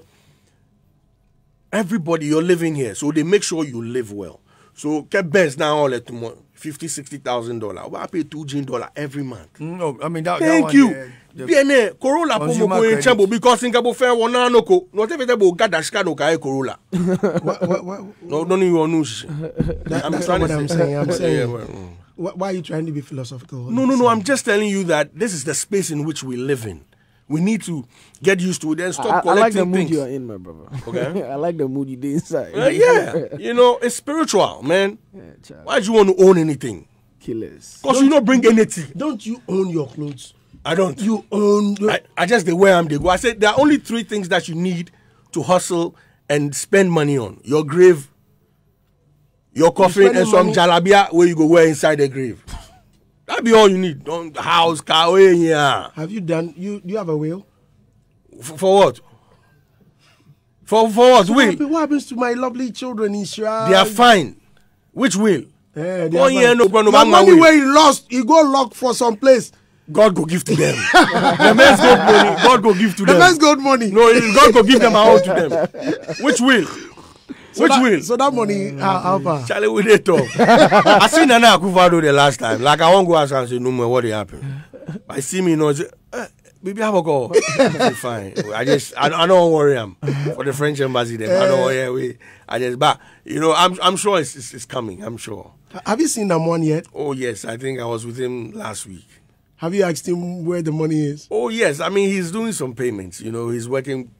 Everybody, you're living here, so they make sure you live well. So get Benz now all at tomorrow. Fifty, sixty thousand dollar. Why I pay two gin dollar every month. Mm, No, I mean that. that Thank one, you. the- Bien, Corolla po ko in credit. because Singapore fair one na no ko. No te fete bo gada shika no kai Corolla. What- what- what- No, don't even want to. that- That's not what I'm saying. I'm Yeah, saying, well, mm. why are you trying to be philosophical? No, no, no. I'm just telling you that this is the space in which we live in. We need to get used to it and I, stop I like the collecting mood things. you're in, my brother. Okay. I like the mood you did inside. Uh, yeah, you know, it's spiritual, man. Yeah. Why do you want to own anything? Killers. Because you don't bring anything. Don't you own your clothes? I don't. You own. Your, I, I just the way I'm they go. I said there are only three things that you need to hustle and spend money on: your grave, your coffin, spending and some money- jalabia where you go wear inside the grave. That be all you need. Don't house, car, oh, yeah. have you done? You do you have a will? For, for what? For for what? What, Will happen- what happens to my lovely children in Shra? they are fine. Which will? Eh, Oh, yeah, fine. no, but no, The man, money will. where he lost, he go lock for some place. God go give to them. the man's gold money. God go give to The them. man's got money. No, God go give them a hold to them. Which will? So Which that, will? So that money, how, how far? Charlie, we dey talk. I see Nana Akufo-Addo the last time. Like I won't go ask and say no more. What dey happen? I see me, you know, say, eh, baby, have a call. I fine. I just, I, I don't worry. am for the French embassy. Them, I don't worry. We, I just, but you know, I'm, I'm sure it's, it's, it's coming. I'm sure. Have you seen that one yet? Oh yes, I think I was with him last week. Have you asked him where the money is? Oh yes, I mean he's doing some payments. You know, he's working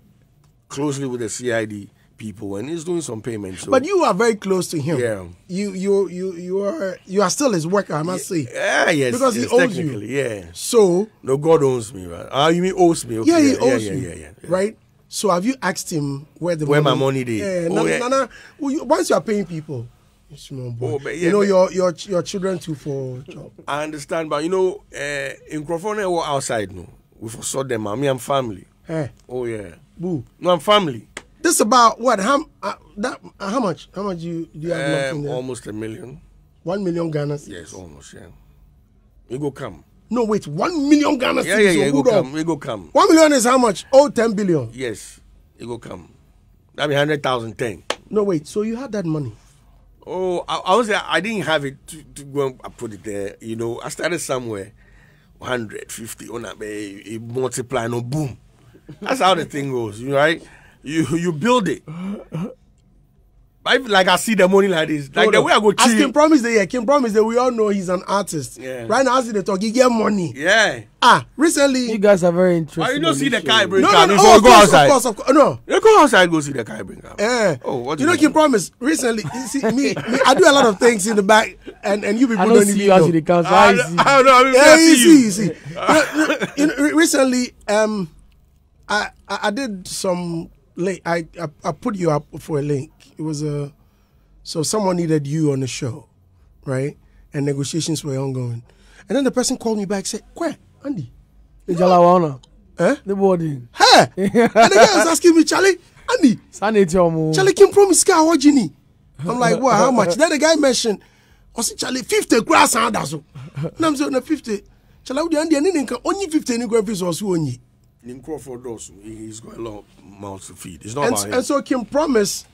closely with the CID people, and he's doing some payments. So, But you are very close to him. Yeah. You you you you are you are still his worker, I must say. yeah, yes, Because he owes you. Yeah. So No, God owns me, right? Ah, you mean owes me? Okay. yeah, he yeah, owes yeah, you, yeah, yeah, yeah. right? So have you asked him where the Where money, my money dey? Yeah, Oh, Nana, yeah. Nana, once you are paying people, you small boy, Oh, but yeah, you know your your your children too for job. I understand, but you know, uh, in Crawford, were outside, no, we foresaw them. I mean, I'm family. Hey, Oh yeah, boo. no, I'm family. This about what? How uh, that? Uh, how much? How much you do you have left in Um, there? almost a million. One million Ghana. Yes, almost. Yeah, we go come. No, wait. One million Ghana. Yeah, yeah, yeah. We go come. We go come. One million is how much? Oh, 10 billion. Yes, it go come. That be hundred thousand ten. No, wait. So you had that money. Oh, I, I was I didn't have it to, to go and put it there. You know, I started somewhere, 150 on that, it, multiply, no boom. That's how the thing goes, you know, right? You you build it. I, like I see the money like this. Like Hold the on. way I go As Kim chill. Promise Day, yeah, King Promise Day, we all know he's an artist. Yeah. Right now, as they talk, he get money. Yeah. Ah, recently. You guys are very interesting. Why you don't see the car show. break no, no, no, oh, go course, outside? of course, of course. No. You go outside, go see the car bring up. Eh. Oh, what do you is know, that? King Promise. Recently, you see me, me, I do a lot of things in the back, and and you people I don't don't even you as know. in the council. I, I don't- see. I don't know. I mean, Yeah, I you see see, you. you see. You know, you know, recently, um, I, I I did some link. I, I I put you up for a link. It was a so someone needed you on the show, right? And negotiations were ongoing, and then the person called me back said, "Where, Andy? The Jalawana. Eh? The boarding. Hey!" and the guy was asking me, "Charlie, Andy, Sanity. Charlie King promise car what Gini. I'm like, what? How much? Then the guy mentioned, I said, Charlie, 50 grass and that's all. And I'm saying, 50. Charlie, Andy, and only 50 any grand piece was only. In Crawford also, he- he's got a lot of mouths to feed. It's not And, about him. and so King Promise,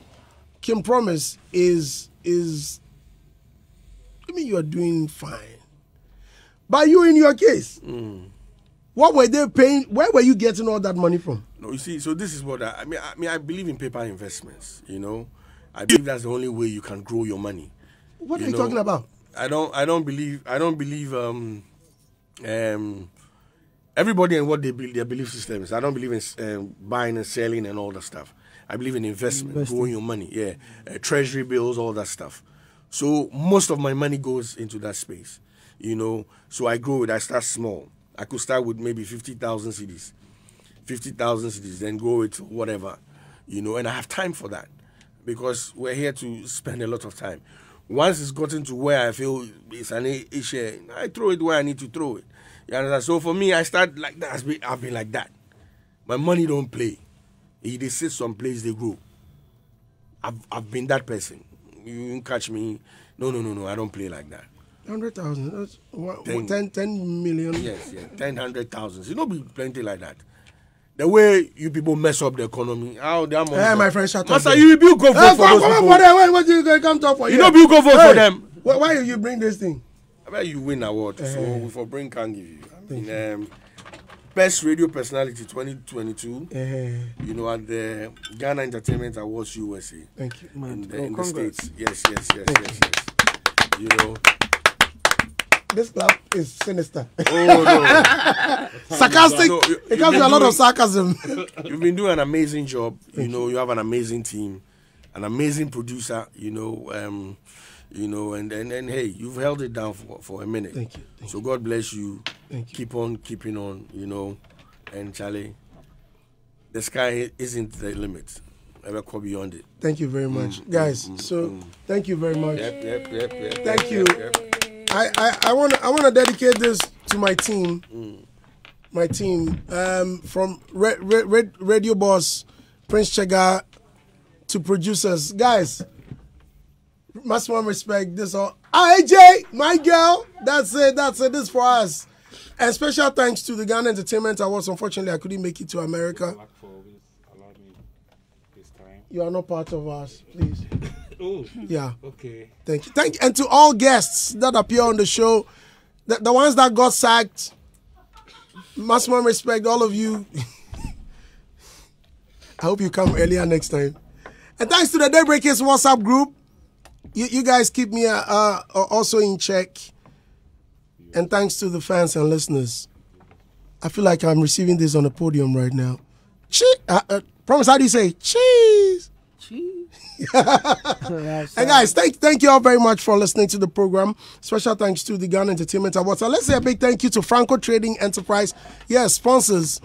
King Promise is, is, I mean, you are doing fine. But you, in your case, what were they paying? Where were you getting all that money from? No, you see, so this is what I, I mean. I mean, I believe in paper investments. You know, I believe that's the only way you can grow your money. What You are you know, talking about? I don't. I don't believe. I don't believe. Um, um, everybody and what they believe, their belief systems. I don't believe in um, buying and selling and all that stuff. I believe in investment, Investing. growing your money. Yeah, uh, treasury bills, all that stuff. So most of my money goes into that space. You know, so I grow it. I start small. I could start with maybe fifty thousand CDs, fifty thousand CDs, then grow it to whatever. You know, and I have time for that because we're here to spend a lot of time. Once it's gotten to where I feel it's an issue, I throw it where I need to throw it. You understand? So for me, I start like that. I've been- like that. My money don't play. It they sit someplace they grow. I've I've been that person. You catch me. No, no, no, no. I don't play like that. 100,000. That's one, Ten. 10, 10 million. Yes, yes. Ten hundred thousands. You know, be plenty like that. The way you people mess up the economy, how they are Hey, my friend, shut up. Master, there. you go vote Hey, for come, those come on, people. for them. Why, what you come talk for? You know, you go vote for them. Why, why you bring this thing? I bet you win award. Eh. So for Brain can give you. I mean, um, best radio personality 2022. Uh, You know, at the Ghana Entertainment Awards USA thank you. in the, Oh, in the states. Yes, yes, yes, yes, yes. You know. This club is sinister. Oh no. Sarcastic. No, you- it comes with a lot of sarcasm. You've been doing an amazing job. You know, you have an amazing team, an amazing producer. You know, um, you know, and, and and hey, you've held it down for, for a minute. Thank you, thank so God bless you. Thank you. Keep on keeping on. You know, and Charlie, the sky isn't the limit. Ever go beyond it. thank you very much, mm, mm, guys. Mm, so thank you very much. Yep, yep, yep, yep. Thank you. I, I, I want to I want to dedicate this to my team, my team um, from Red, Red, Red, Radio Boss, Prince Chega, to producers, guys. Maximum respect. This all. Ah, AJ, my girl. That's it. That's it. This for us. And special thanks to the Ghana Entertainment Awards. Unfortunately, I couldn't make it to America. Black for always allowed me this time. You are not part of us, please. Oh, Yeah. okay. Thank you. Thank you. And to all guests that appear on the show, the, the ones that got sacked, maximum respect, all of you. I hope you come earlier next time. And thanks to the Daybreakers WhatsApp group. You, you guys keep me uh, uh, also in check. And thanks to the fans and listeners. I feel like I'm receiving this on the podium right now. Che- uh, uh, promise, how do you say? Cheese. Cheese. and guys, thank thank you all very much for listening to the program. Special thanks to the Ghana Entertainment Awards. And let's say a big thank you to Franco Trading Enterprise. Yes, sponsors.